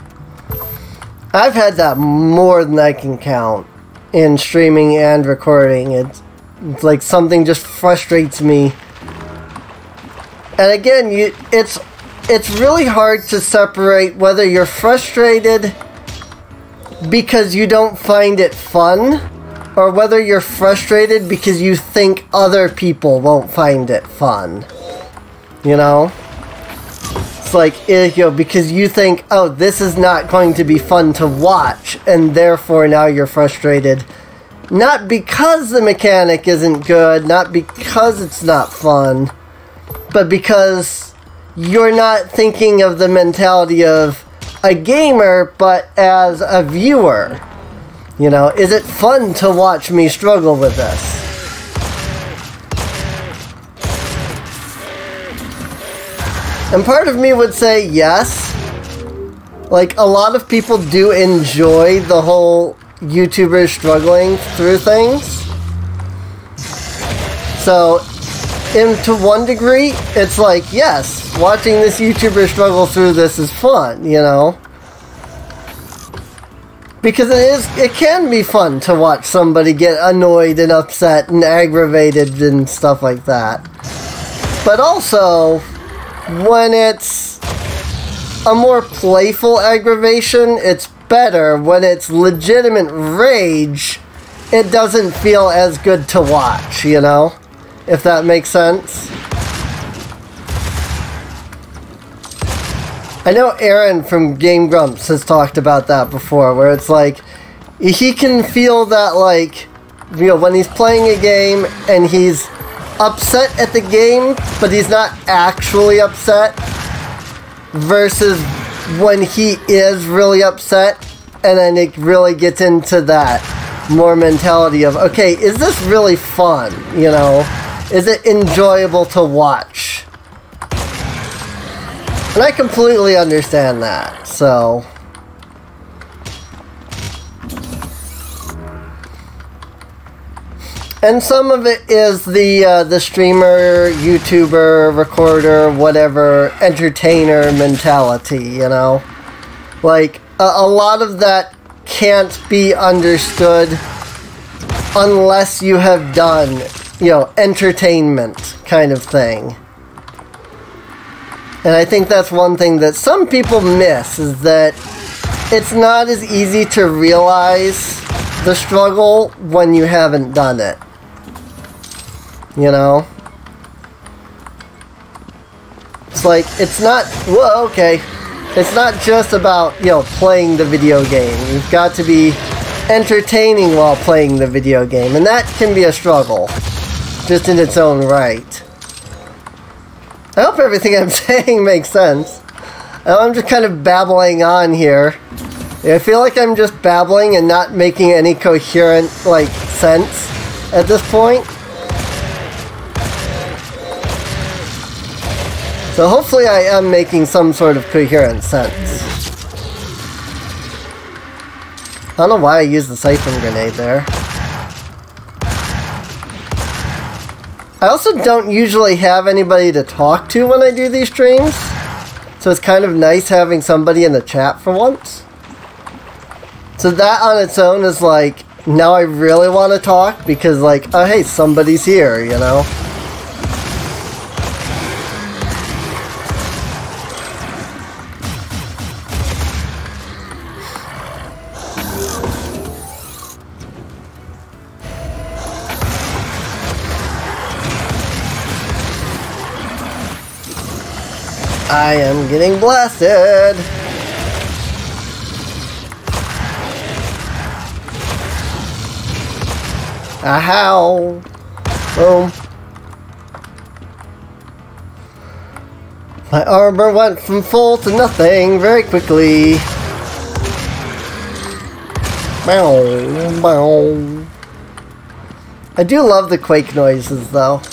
I've had that more than I can count in streaming and recording. It's, it's like something just frustrates me. And again, you it's it's really hard to separate whether you're frustrated because you don't find it fun or whether you're frustrated because you think other people won't find it fun. You know? It's like, eh, you know, because you think, oh, this is not going to be fun to watch, and therefore now you're frustrated. Not because the mechanic isn't good, not because it's not fun, but because you're not thinking of the mentality of a gamer, but as a viewer. You know, is it fun to watch me struggle with this? And part of me would say yes. Like, a lot of people do enjoy the whole YouTubers struggling through things. So, in to one degree, it's like, yes, watching this YouTuber struggle through this is fun, you know? Because it is, it can be fun to watch somebody get annoyed and upset and aggravated and stuff like that. But also, when it's a more playful aggravation, it's better. When it's legitimate rage, it doesn't feel as good to watch, you know? If that makes sense. I know Arin from Game Grumps has talked about that before, where it's like, he can feel that, like, you know, when he's playing a game and he's upset at the game, but he's not actually upset, versus when he is really upset, and then it really gets into that more mentality of, okay, is this really fun? You know, is it enjoyable to watch? And I completely understand that, so... And some of it is the uh, the streamer, YouTuber, recorder, whatever, entertainer mentality, you know? Like, a, a lot of that can't be understood unless you have done, you know, entertainment kind of thing. And I think that's one thing that some people miss is that it's not as easy to realize the struggle when you haven't done it. You know? It's like, it's not, well, okay. It's not just about, you know, playing the video game. You've got to be entertaining while playing the video game. And that can be a struggle. Just in its own right. I hope everything I'm saying makes sense. Oh, I'm just kind of babbling on here. I feel like I'm just babbling and not making any coherent, like, sense at this point. So hopefully I am making some sort of coherent sense. I don't know why I used the siphon grenade there. I also don't usually have anybody to talk to when I do these streams. So it's kind of nice having somebody in the chat for once. So that on its own is like, now I really want to talk because like, oh hey, somebody's here, you know? I am getting blasted! Ahow! Boom. My armor went from full to nothing very quickly. Bow, bow. I do love the quake noises though.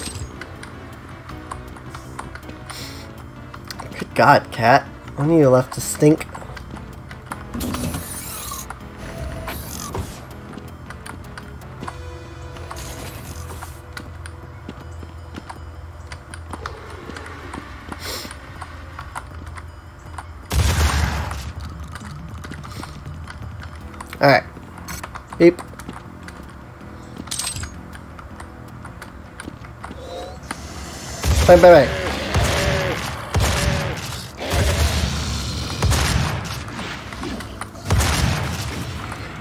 God, cat. Only you left to stink. Alright. Beep. Bye bye bye.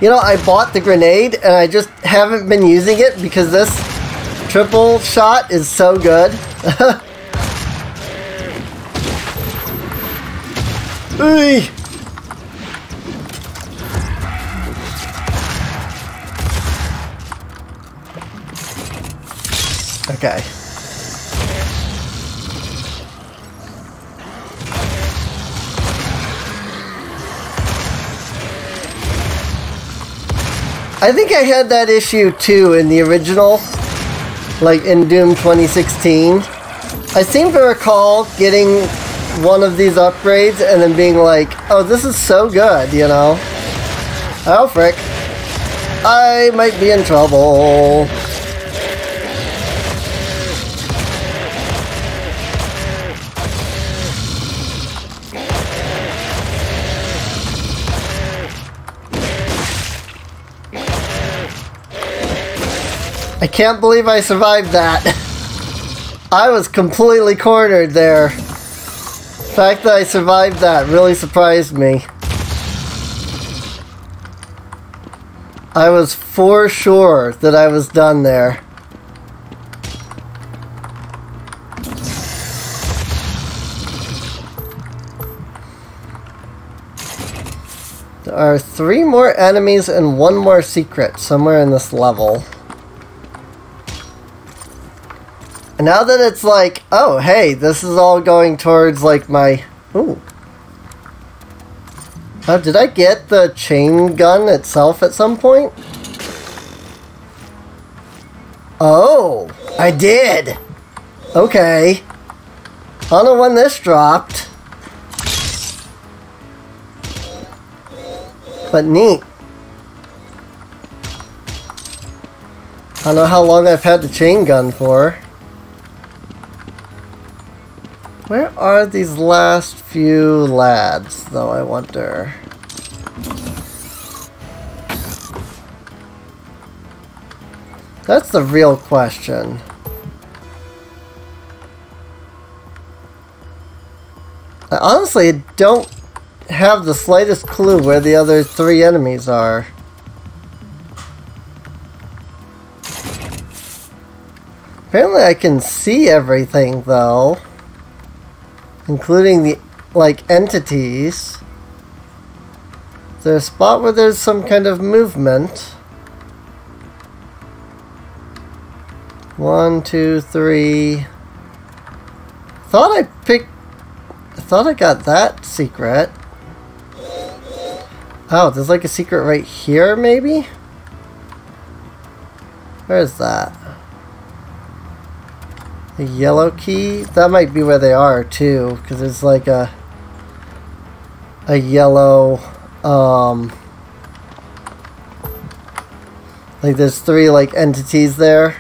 You know, I bought the grenade and I just haven't been using it because this triple shot is so good. Okay. I think I had that issue too in the original, like in Doom 2016. I seem to recall getting one of these upgrades and then being like, oh, this is so good, you know? Oh, frick. I might be in trouble. I can't believe I survived that. I was completely cornered there. The fact that I survived that really surprised me. I was for sure that I was done there. There are three more enemies and one more secret somewhere in this level. Now that it's like, oh, hey, this is all going towards like my... Ooh. Oh, did I get the chain gun itself at some point? Oh, I did. Okay. I don't know when this dropped. But neat. I don't know how long I've had the chain gun for. Where are these last few lads, though, I wonder? That's the real question. I honestly don't have the slightest clue where the other three enemies are. Apparently I can see everything, though including the like entities. There's a spot where there's some kind of movement. One, two, three. Thought I picked. I thought I got that secret. Oh, there's like a secret right here, maybe? Where is that? Yellow key? That might be where they are too, because it's like a a yellow um like there's three like entities there.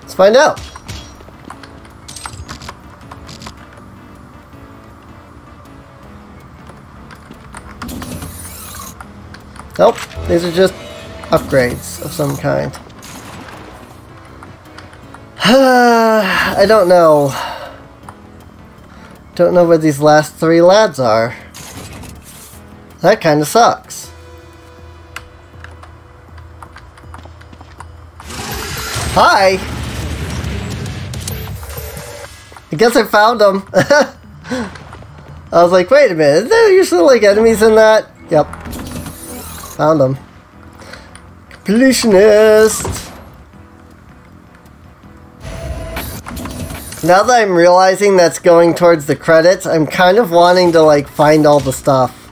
Let's find out. Nope, these are just upgrades of some kind. I don't know. Don't know where these last three lads are. That kind of sucks. Hi! I guess I found them. I was like, wait a minute, is there usually like enemies in that? Yep. Found them. Completionist! Now that I'm realizing that's going towards the credits, I'm kind of wanting to like find all the stuff.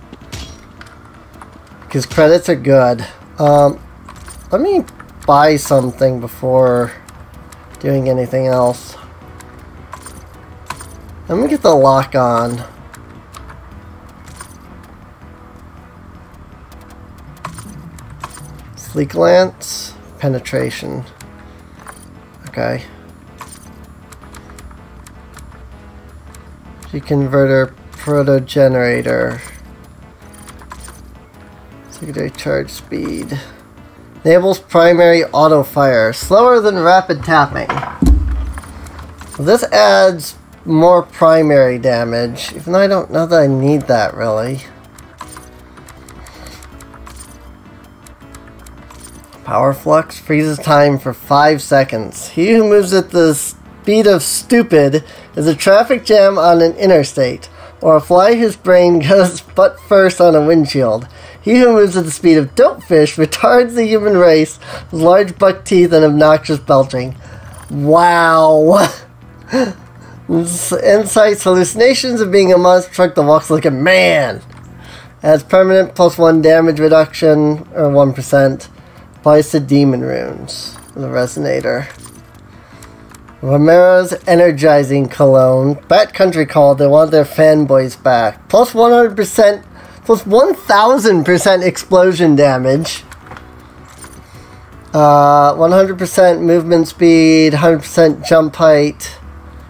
Because credits are good. Um, let me buy something before doing anything else. Let me get the lock on. Sleek lance, penetration. Okay. G converter proto generator. Secondary charge speed. Enables primary auto fire. Slower than rapid tapping. This adds more primary damage, even though I don't know that I need that really. Power Flux freezes time for 5 seconds. He who moves at the speed of stupid is a traffic jam on an interstate, or a fly whose brain goes butt first on a windshield. He who moves at the speed of dopefish retards the human race with large buck teeth and obnoxious belching. Wow! Insights, hallucinations of being a monster truck that walks like a man. Has permanent plus one damage reduction, or 1%. Applies to demon runes. The resonator. Romero's energizing cologne. Bat Country called. They want their fanboys back. Plus 100%, plus 1000% explosion damage. Uh, 100% movement speed, 100% jump height.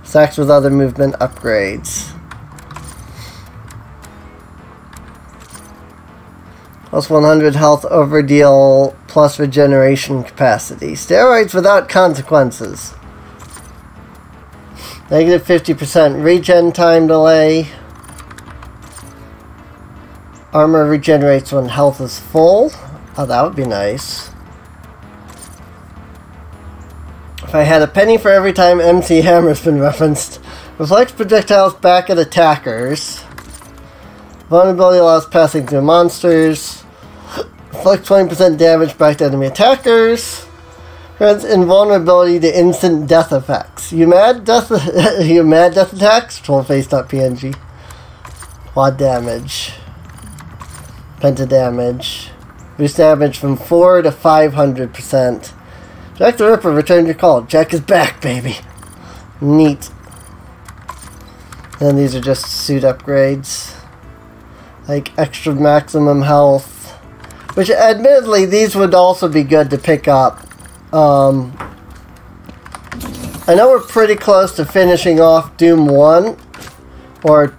Stacks with other movement upgrades. Plus 100 health overheal, plus regeneration capacity. Steroids without consequences. Negative 50% regen time delay. Armor regenerates when health is full. Oh, that would be nice. If I had a penny for every time MC Hammer's been referenced. Reflects projectiles back at attackers. Vulnerability allows passing through monsters. Reflects 20% damage back to enemy attackers. Grants invulnerability to instant death effects. You mad death you mad death attacks? Trollface.png. Quad damage. Penta damage. Boost damage from 4 to 500%. Jack the Ripper returned your call. Jack is back, baby. Neat. And these are just suit upgrades like extra maximum health, which admittedly these would also be good to pick up. Um, I know we're pretty close to finishing off Doom 1, or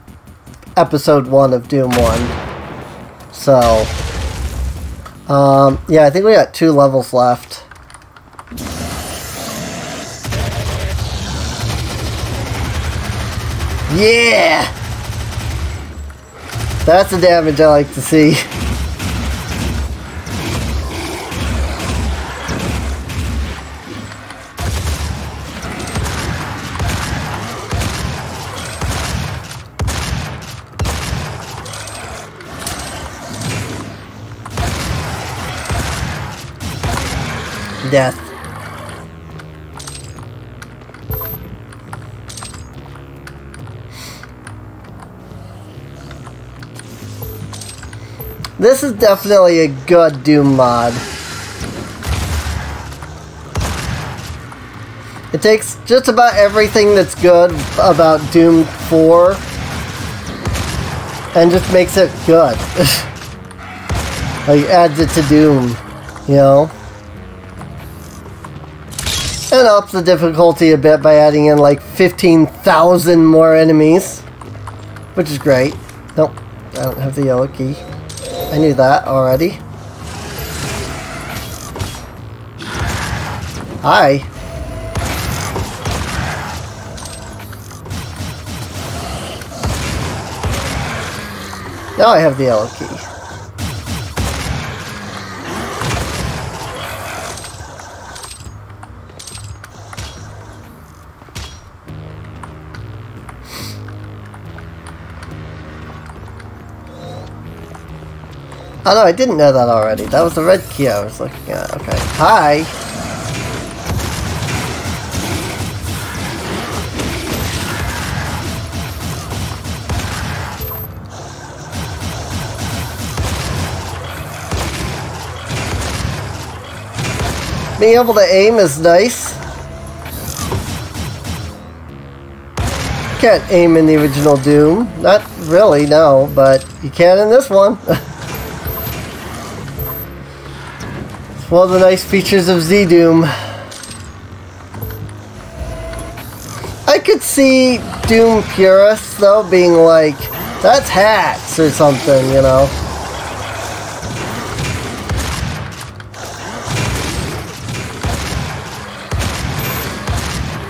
episode 1 of Doom 1. So, um, yeah, I think we got two levels left. Yeah! That's the damage I like to see. Death. This is definitely a good Doom mod. It takes just about everything that's good about Doom 4 and just makes it good. like, adds it to Doom, you know? Ups the difficulty a bit by adding in like 15,000 more enemies. Which is great. Nope, I don't have the yellow key. I knew that already. Hi. Now I have the yellow key. Oh no, I didn't know that already. That was the red key I was looking at. Okay. Hi! Being able to aim is nice. Can't aim in the original Doom. Not really, no, but you can in this one. Well, the nice features of ZDoom. I could see Doom purists, though, being like, that's hats or something, you know?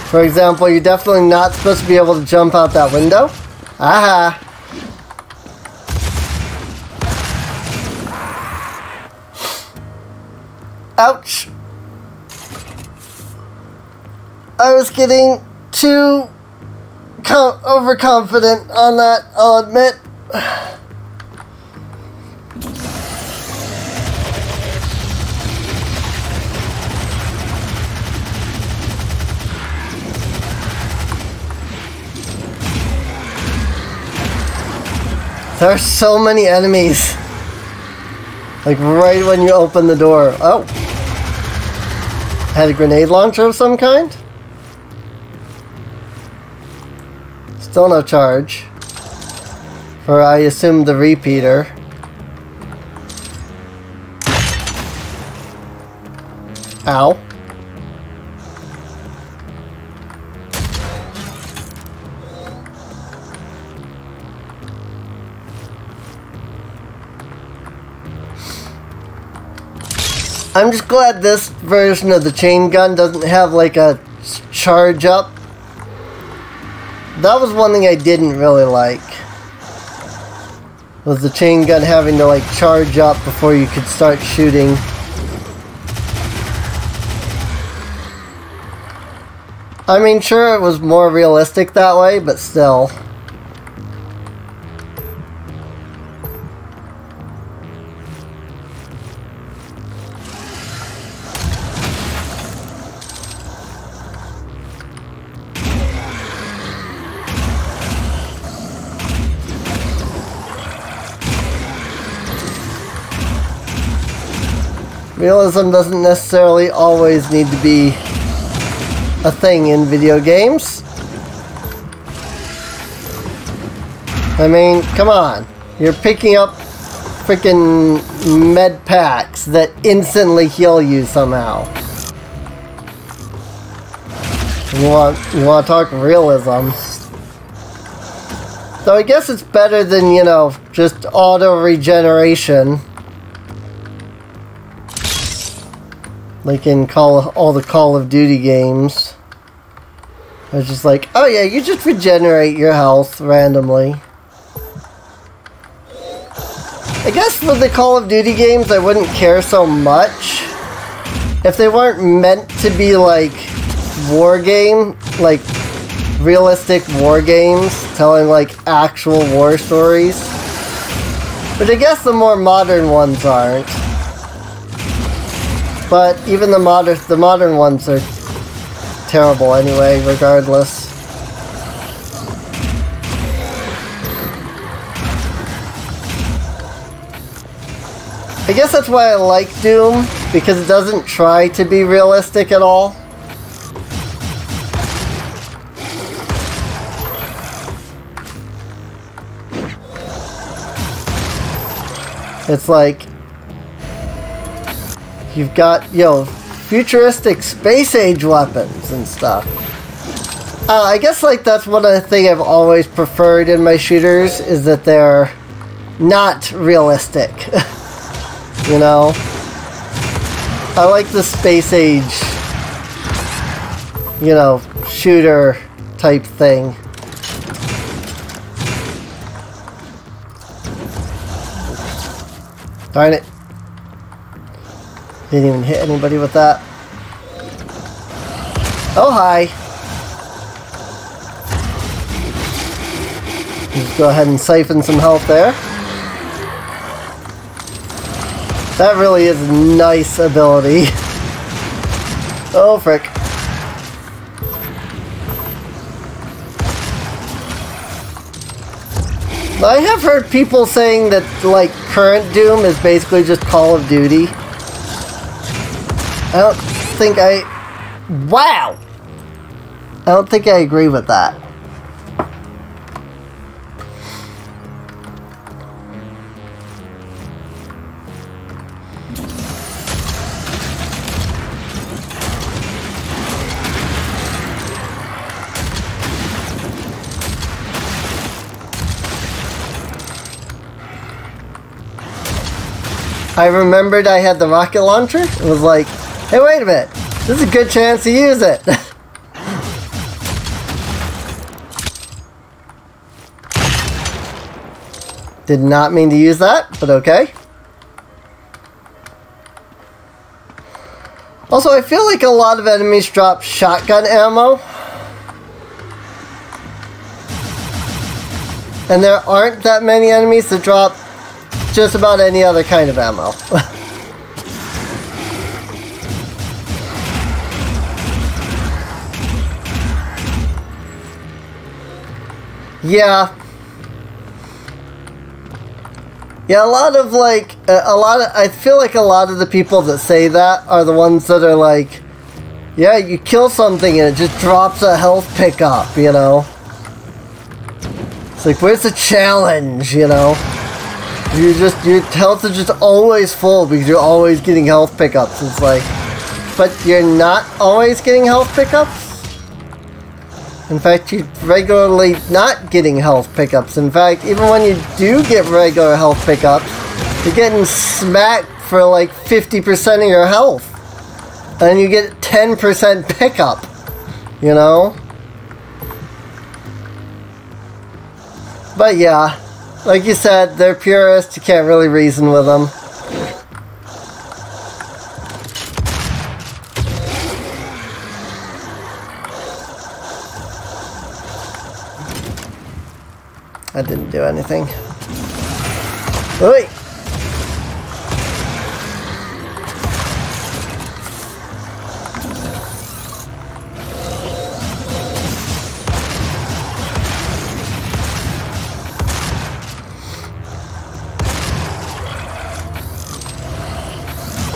For example, you're definitely not supposed to be able to jump out that window. Aha! Ouch! I was getting too overconfident on that, I'll admit. There are so many enemies. Like right when you open the door. Oh. Had a grenade launcher of some kind? Still no charge. For I assume the repeater. Ow. I'm just glad this version of the chain gun doesn't have like a charge up. That was one thing I didn't really like. Was the chain gun having to like charge up before you could start shooting. I mean, sure, it was more realistic that way, but still. Realism doesn't necessarily always need to be a thing in video games. I mean, come on. You're picking up freaking med packs that instantly heal you somehow. You want you want to talk realism. So I guess it's better than, you know, just auto like in Call all the Call of Duty games. I was just like, oh yeah, you just regenerate your health randomly. I guess with the Call of Duty games, I wouldn't care so much if they weren't meant to be like war game, like realistic war games, telling like actual war stories. But I guess the more modern ones aren't. But even the modern the modern ones are terrible anyway, regardless. I guess that's why I like Doom, because it doesn't try to be realistic at all. It's like, You've got, you know, futuristic space age weapons and stuff. Uh, I guess like that's one of the things I've always preferred in my shooters is that they're not realistic. you know? I like the space age, you know, shooter type thing. Darn it. Didn't even hit anybody with that. Oh, hi. Just go ahead and siphon some health there. That really is a nice ability. Oh, frick. I have heard people saying that, like, current Doom is basically just Call of Duty. I don't think I... Wow! I don't think I agree with that. I remembered I had the rocket launcher. It was like, Hey, wait a minute. This is a good chance to use it. Did not mean to use that, but okay. Also, I feel like a lot of enemies drop shotgun ammo. And there aren't that many enemies that drop just about any other kind of ammo. yeah. Yeah, a lot of like, a lot of, I feel like a lot of the people that say that are the ones that are like, yeah, you kill something and it just drops a health pickup, you know? It's like, where's the challenge, you know? You just, your health is just always full because you're always getting health pickups. It's like, but you're not always getting health pickups? In fact, you're regularly not getting health pickups. In fact, even when you do get regular health pickups, you're getting smacked for like 50% of your health. And you get 10% pickup. You know? But yeah, like you said, they're purists. You can't really reason with them. I didn't do anything. Oi!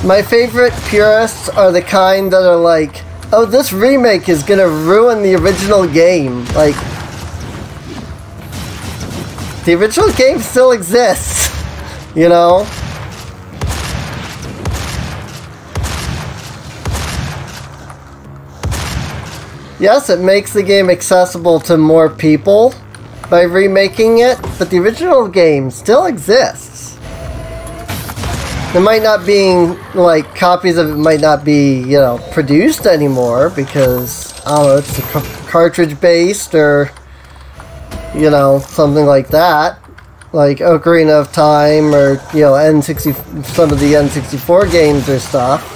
My favorite purists are the kind that are like, oh, this remake is gonna ruin the original game. Like, the original game still exists, you know? Yes, it makes the game accessible to more people by remaking it, but the original game still exists. It might not being, like, copies of it might not be, you know, produced anymore because, I don't know, it's cartridge based or you know, something like that, like Ocarina of Time or, you know, N60, some of the N64 games or stuff.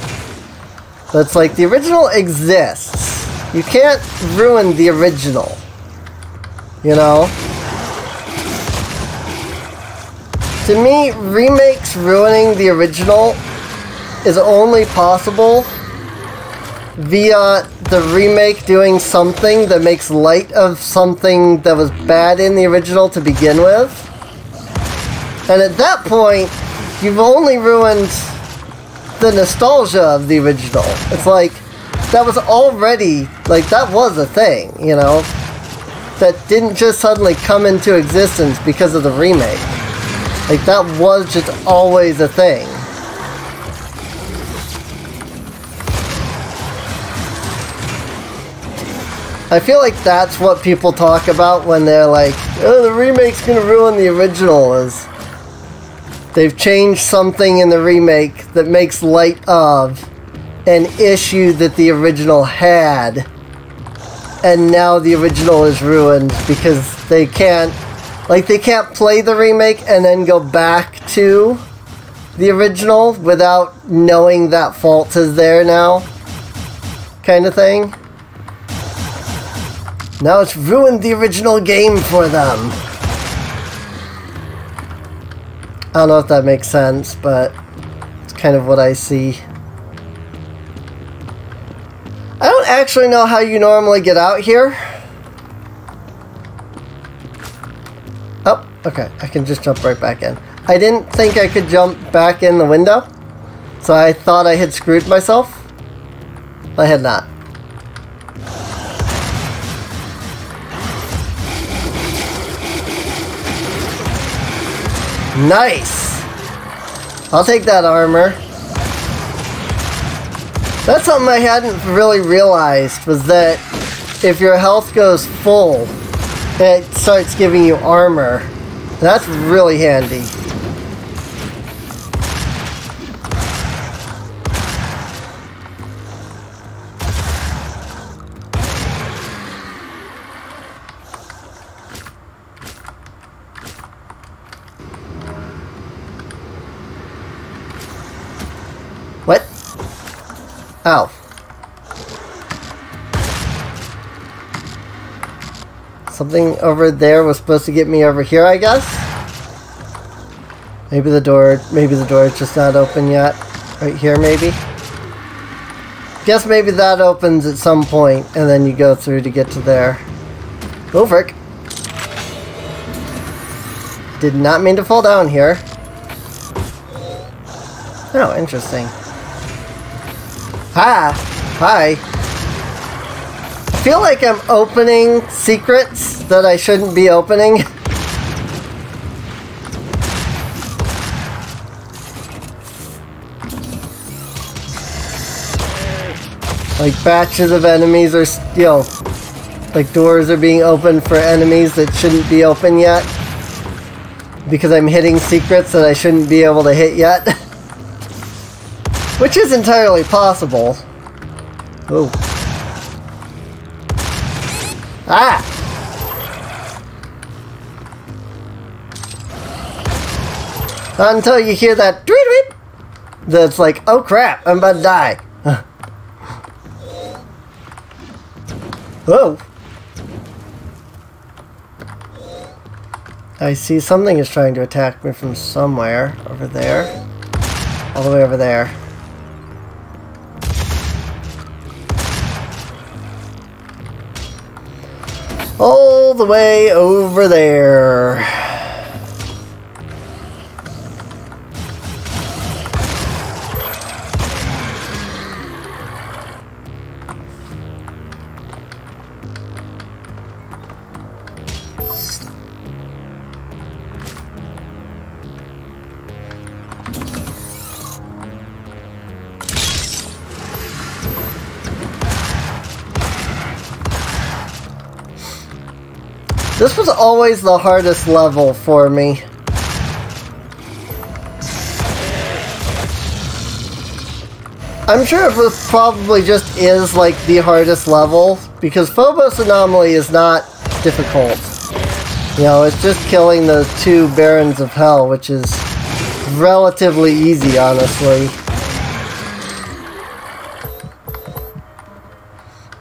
It's like the original exists. You can't ruin the original. You know? To me, remakes ruining the original is only possible via the remake doing something that makes light of something that was bad in the original to begin with. And at that point, you've only ruined the nostalgia of the original. It's like, that was already, like, that was a thing, you know? That didn't just suddenly come into existence because of the remake. Like, that was just always a thing. I feel like that's what people talk about when they're like, oh, the remake's gonna ruin the original, is they've changed something in the remake that makes light of an issue that the original had. And now the original is ruined because they can't, like, they can't play the remake and then go back to the original without knowing that fault is there now. Kind of thing. Now it's ruined the original game for them. I don't know if that makes sense, but it's kind of what I see. I don't actually know how you normally get out here. Oh, okay. I can just jump right back in. I didn't think I could jump back in the window, so I thought I had screwed myself. I had not. Nice! I'll take that armor. That's something I hadn't really realized, was that if your health goes full, it starts giving you armor. That's really handy. Something over there was supposed to get me over here, I guess? Maybe the door, maybe the door is just not open yet. Right here, maybe? Guess maybe that opens at some point, and then you go through to get to there. Oh, frick. Did not mean to fall down here. Oh, interesting. Hi. Hi. I feel like I'm opening secrets that I shouldn't be opening. like batches of enemies are, still like doors are being opened for enemies that shouldn't be open yet. Because I'm hitting secrets that I shouldn't be able to hit yet. Which is entirely possible. Oh. Ah! Until you hear that tweet that's like, oh crap, I'm about to die. Whoa! I see something is trying to attack me from somewhere. Over there. All the way over there. All the way over there. Was always the hardest level for me. I'm sure it probably just is like the hardest level because Phobos Anomaly is not difficult. You know, it's just killing those two Barons of Hell, which is relatively easy, honestly.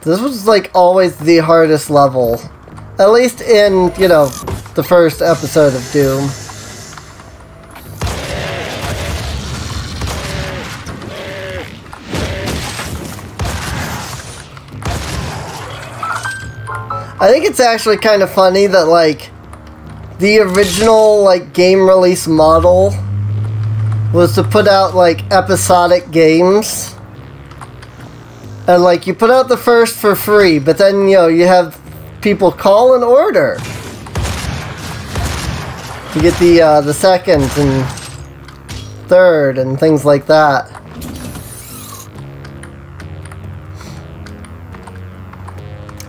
This was like always the hardest level. At least in, you know, the first episode of Doom. I think it's actually kind of funny that, like, the original, like, game release model was to put out, like, episodic games. And, like, you put out the first for free, but then, you know, you have people call and order to get the uh, the second and third and things like that.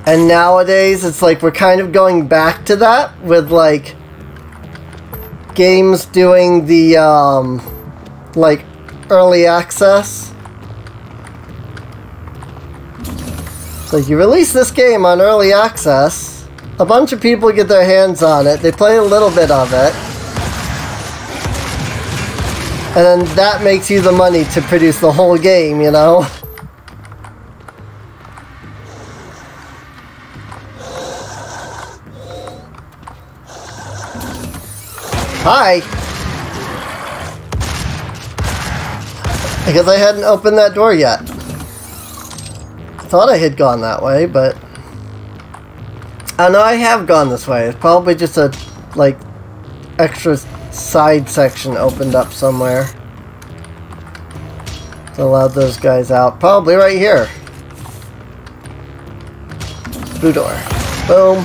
And nowadays, it's like we're kind of going back to that with like games doing the um, like early access. So you release this game on early access, a bunch of people get their hands on it, they play a little bit of it, and then that makes you the money to produce the whole game, you know? Hi! I guess I hadn't opened that door yet thought I had gone that way, but... I know I have gone this way. It's probably just a, like, extra side section opened up somewhere. To allow those guys out. Probably right here. Blue door. Boom.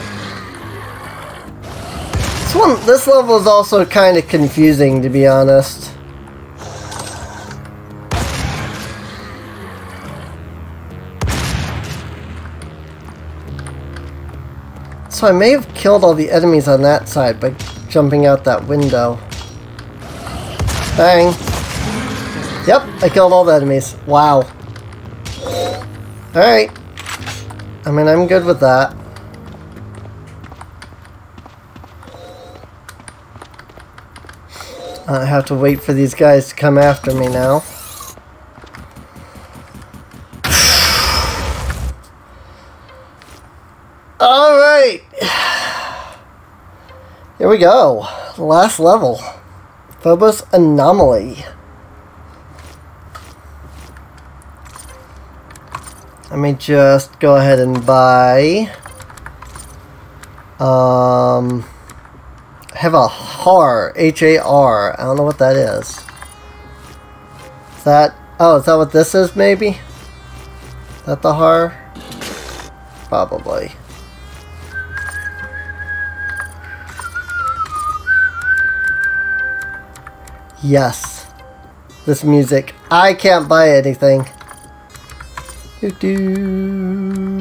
This one, this level is also kind of confusing, to be honest. So I may have killed all the enemies on that side by jumping out that window. Bang. Yep, I killed all the enemies. Wow. Alright. I mean, I'm good with that. I have to wait for these guys to come after me now. We go. Last level. Phobos Anomaly. Let me just go ahead and buy. Um, I have a HAR, H-A-R. I don't know what that is. Is that, oh, is that what this is maybe? Is that the HAR? Probably. Yes. This music. I can't buy anything. Do do.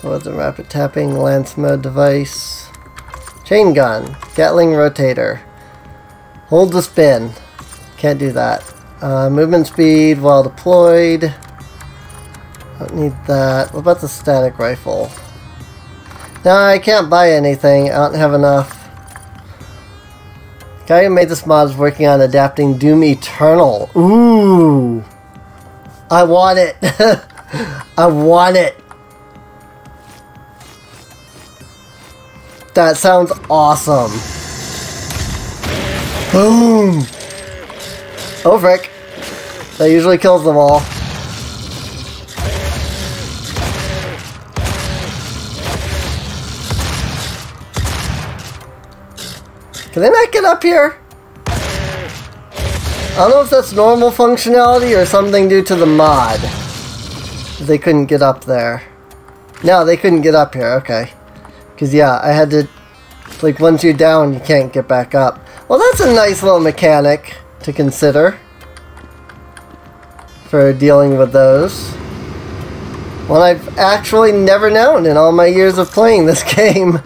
So it's a rapid tapping lance mode device. Chain gun. Gatling rotator. Hold the spin. Can't do that. Uh, movement speed while deployed. Don't need that. What about the static rifle? No, I can't buy anything. I don't have enough. The guy who made this mod is working on adapting Doom Eternal. Ooh. I want it. I want it. That sounds awesome. Boom. Oh, frick. That usually kills them all. Can they not get up here? I don't know if that's normal functionality or something due to the mod. They couldn't get up there. No, they couldn't get up here, okay. Because, yeah, I had to... Like, once you're down, you can't get back up. Well, that's a nice little mechanic to consider. For dealing with those. One I've actually never known in all my years of playing this game.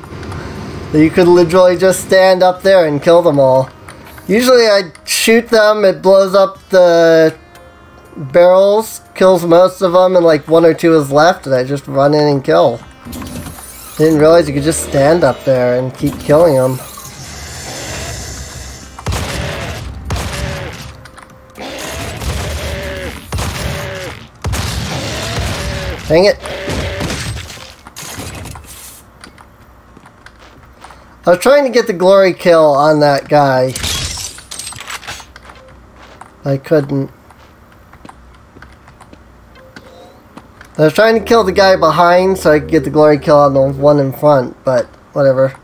You could literally just stand up there and kill them all. Usually I shoot them, it blows up the barrels, kills most of them, and like one or two is left, and I just run in and kill. Didn't realize you could just stand up there and keep killing them. Dang it. I was trying to get the glory kill on that guy. I couldn't. I was trying to kill the guy behind so I could get the glory kill on the one in front, but whatever.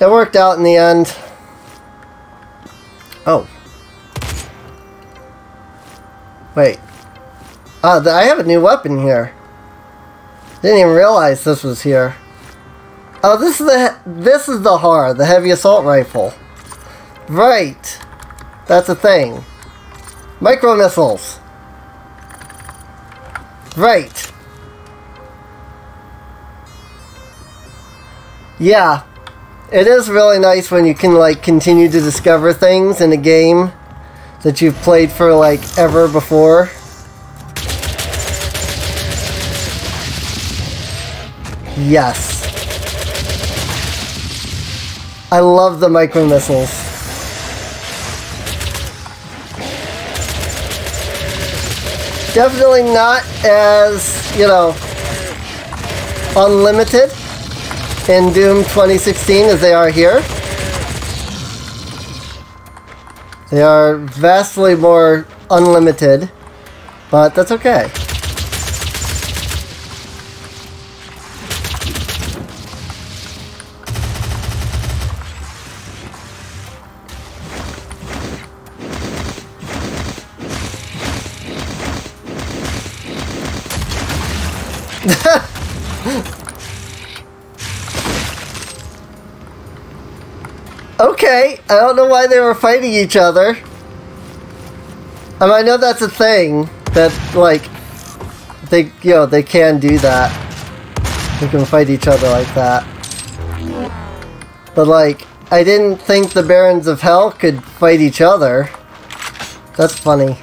It worked out in the end. Oh. Wait. Ah, I have a new weapon here. Didn't even realize this was here. Oh, this is the this is the HAR, the heavy assault rifle. Right. That's a thing. Micro missiles. Right. Yeah. It is really nice when you can like continue to discover things in a game that you've played for like ever before. Yes. I love the micro missiles. Definitely not as, you know, unlimited in Doom 2016 as they are here. They are vastly more unlimited, but that's okay. okay, I don't know why they were fighting each other. I mean, I know that's a thing that, like, they, you know, they can do that. They can fight each other like that. But, like, I didn't think the Barons of Hell could fight each other. That's funny.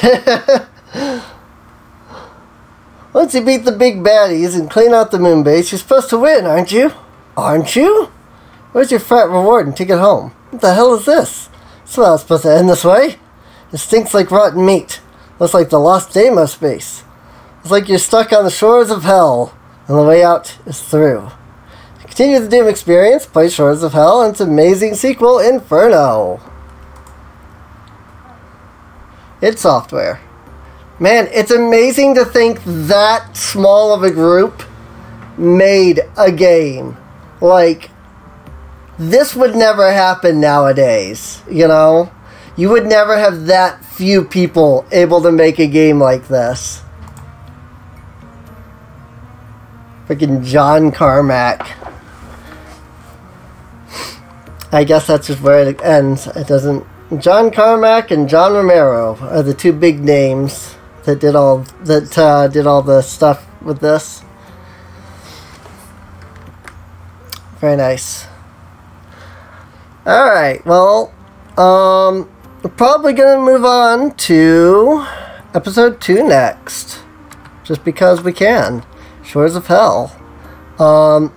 Once you beat the big baddies and clean out the moon base, you're supposed to win, aren't you? Aren't you? Where's your frat reward and ticket home? What the hell is this? It's not supposed to end this way. It stinks like rotten meat. Looks like the lost Deimos base. It's like you're stuck on the shores of hell, and the way out is through. Continue the Doom experience, play Shores of Hell and its amazing sequel, Inferno. Id Software. Man, it's amazing to think that small of a group made a game. Like, this would never happen nowadays, you know? You would never have that few people able to make a game like this. Freaking John Carmack. I guess that's just where it ends. It doesn't. John Carmack and John Romero are the two big names that did all that uh, did all the stuff with this. Very nice. All right. Well, um, we're probably gonna move on to episode two next, just because we can. Shores of Hell. Um,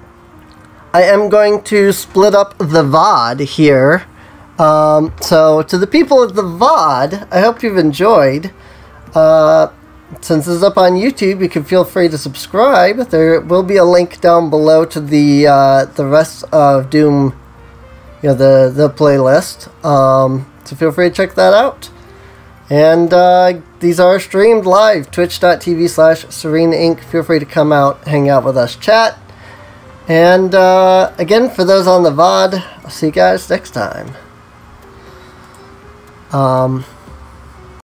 I am going to split up the VOD here. Um, so, to the people of the VOD, I hope you've enjoyed. Uh, since it's up on YouTube, you can feel free to subscribe. There will be a link down below to the uh, the rest of Doom, you know, the the playlist. Um, so feel free to check that out. And uh, these are streamed live, twitch.tv slash Sureen Ink. Feel free to come out, hang out with us, chat. And uh, again, for those on the VOD, I'll see you guys next time. Um,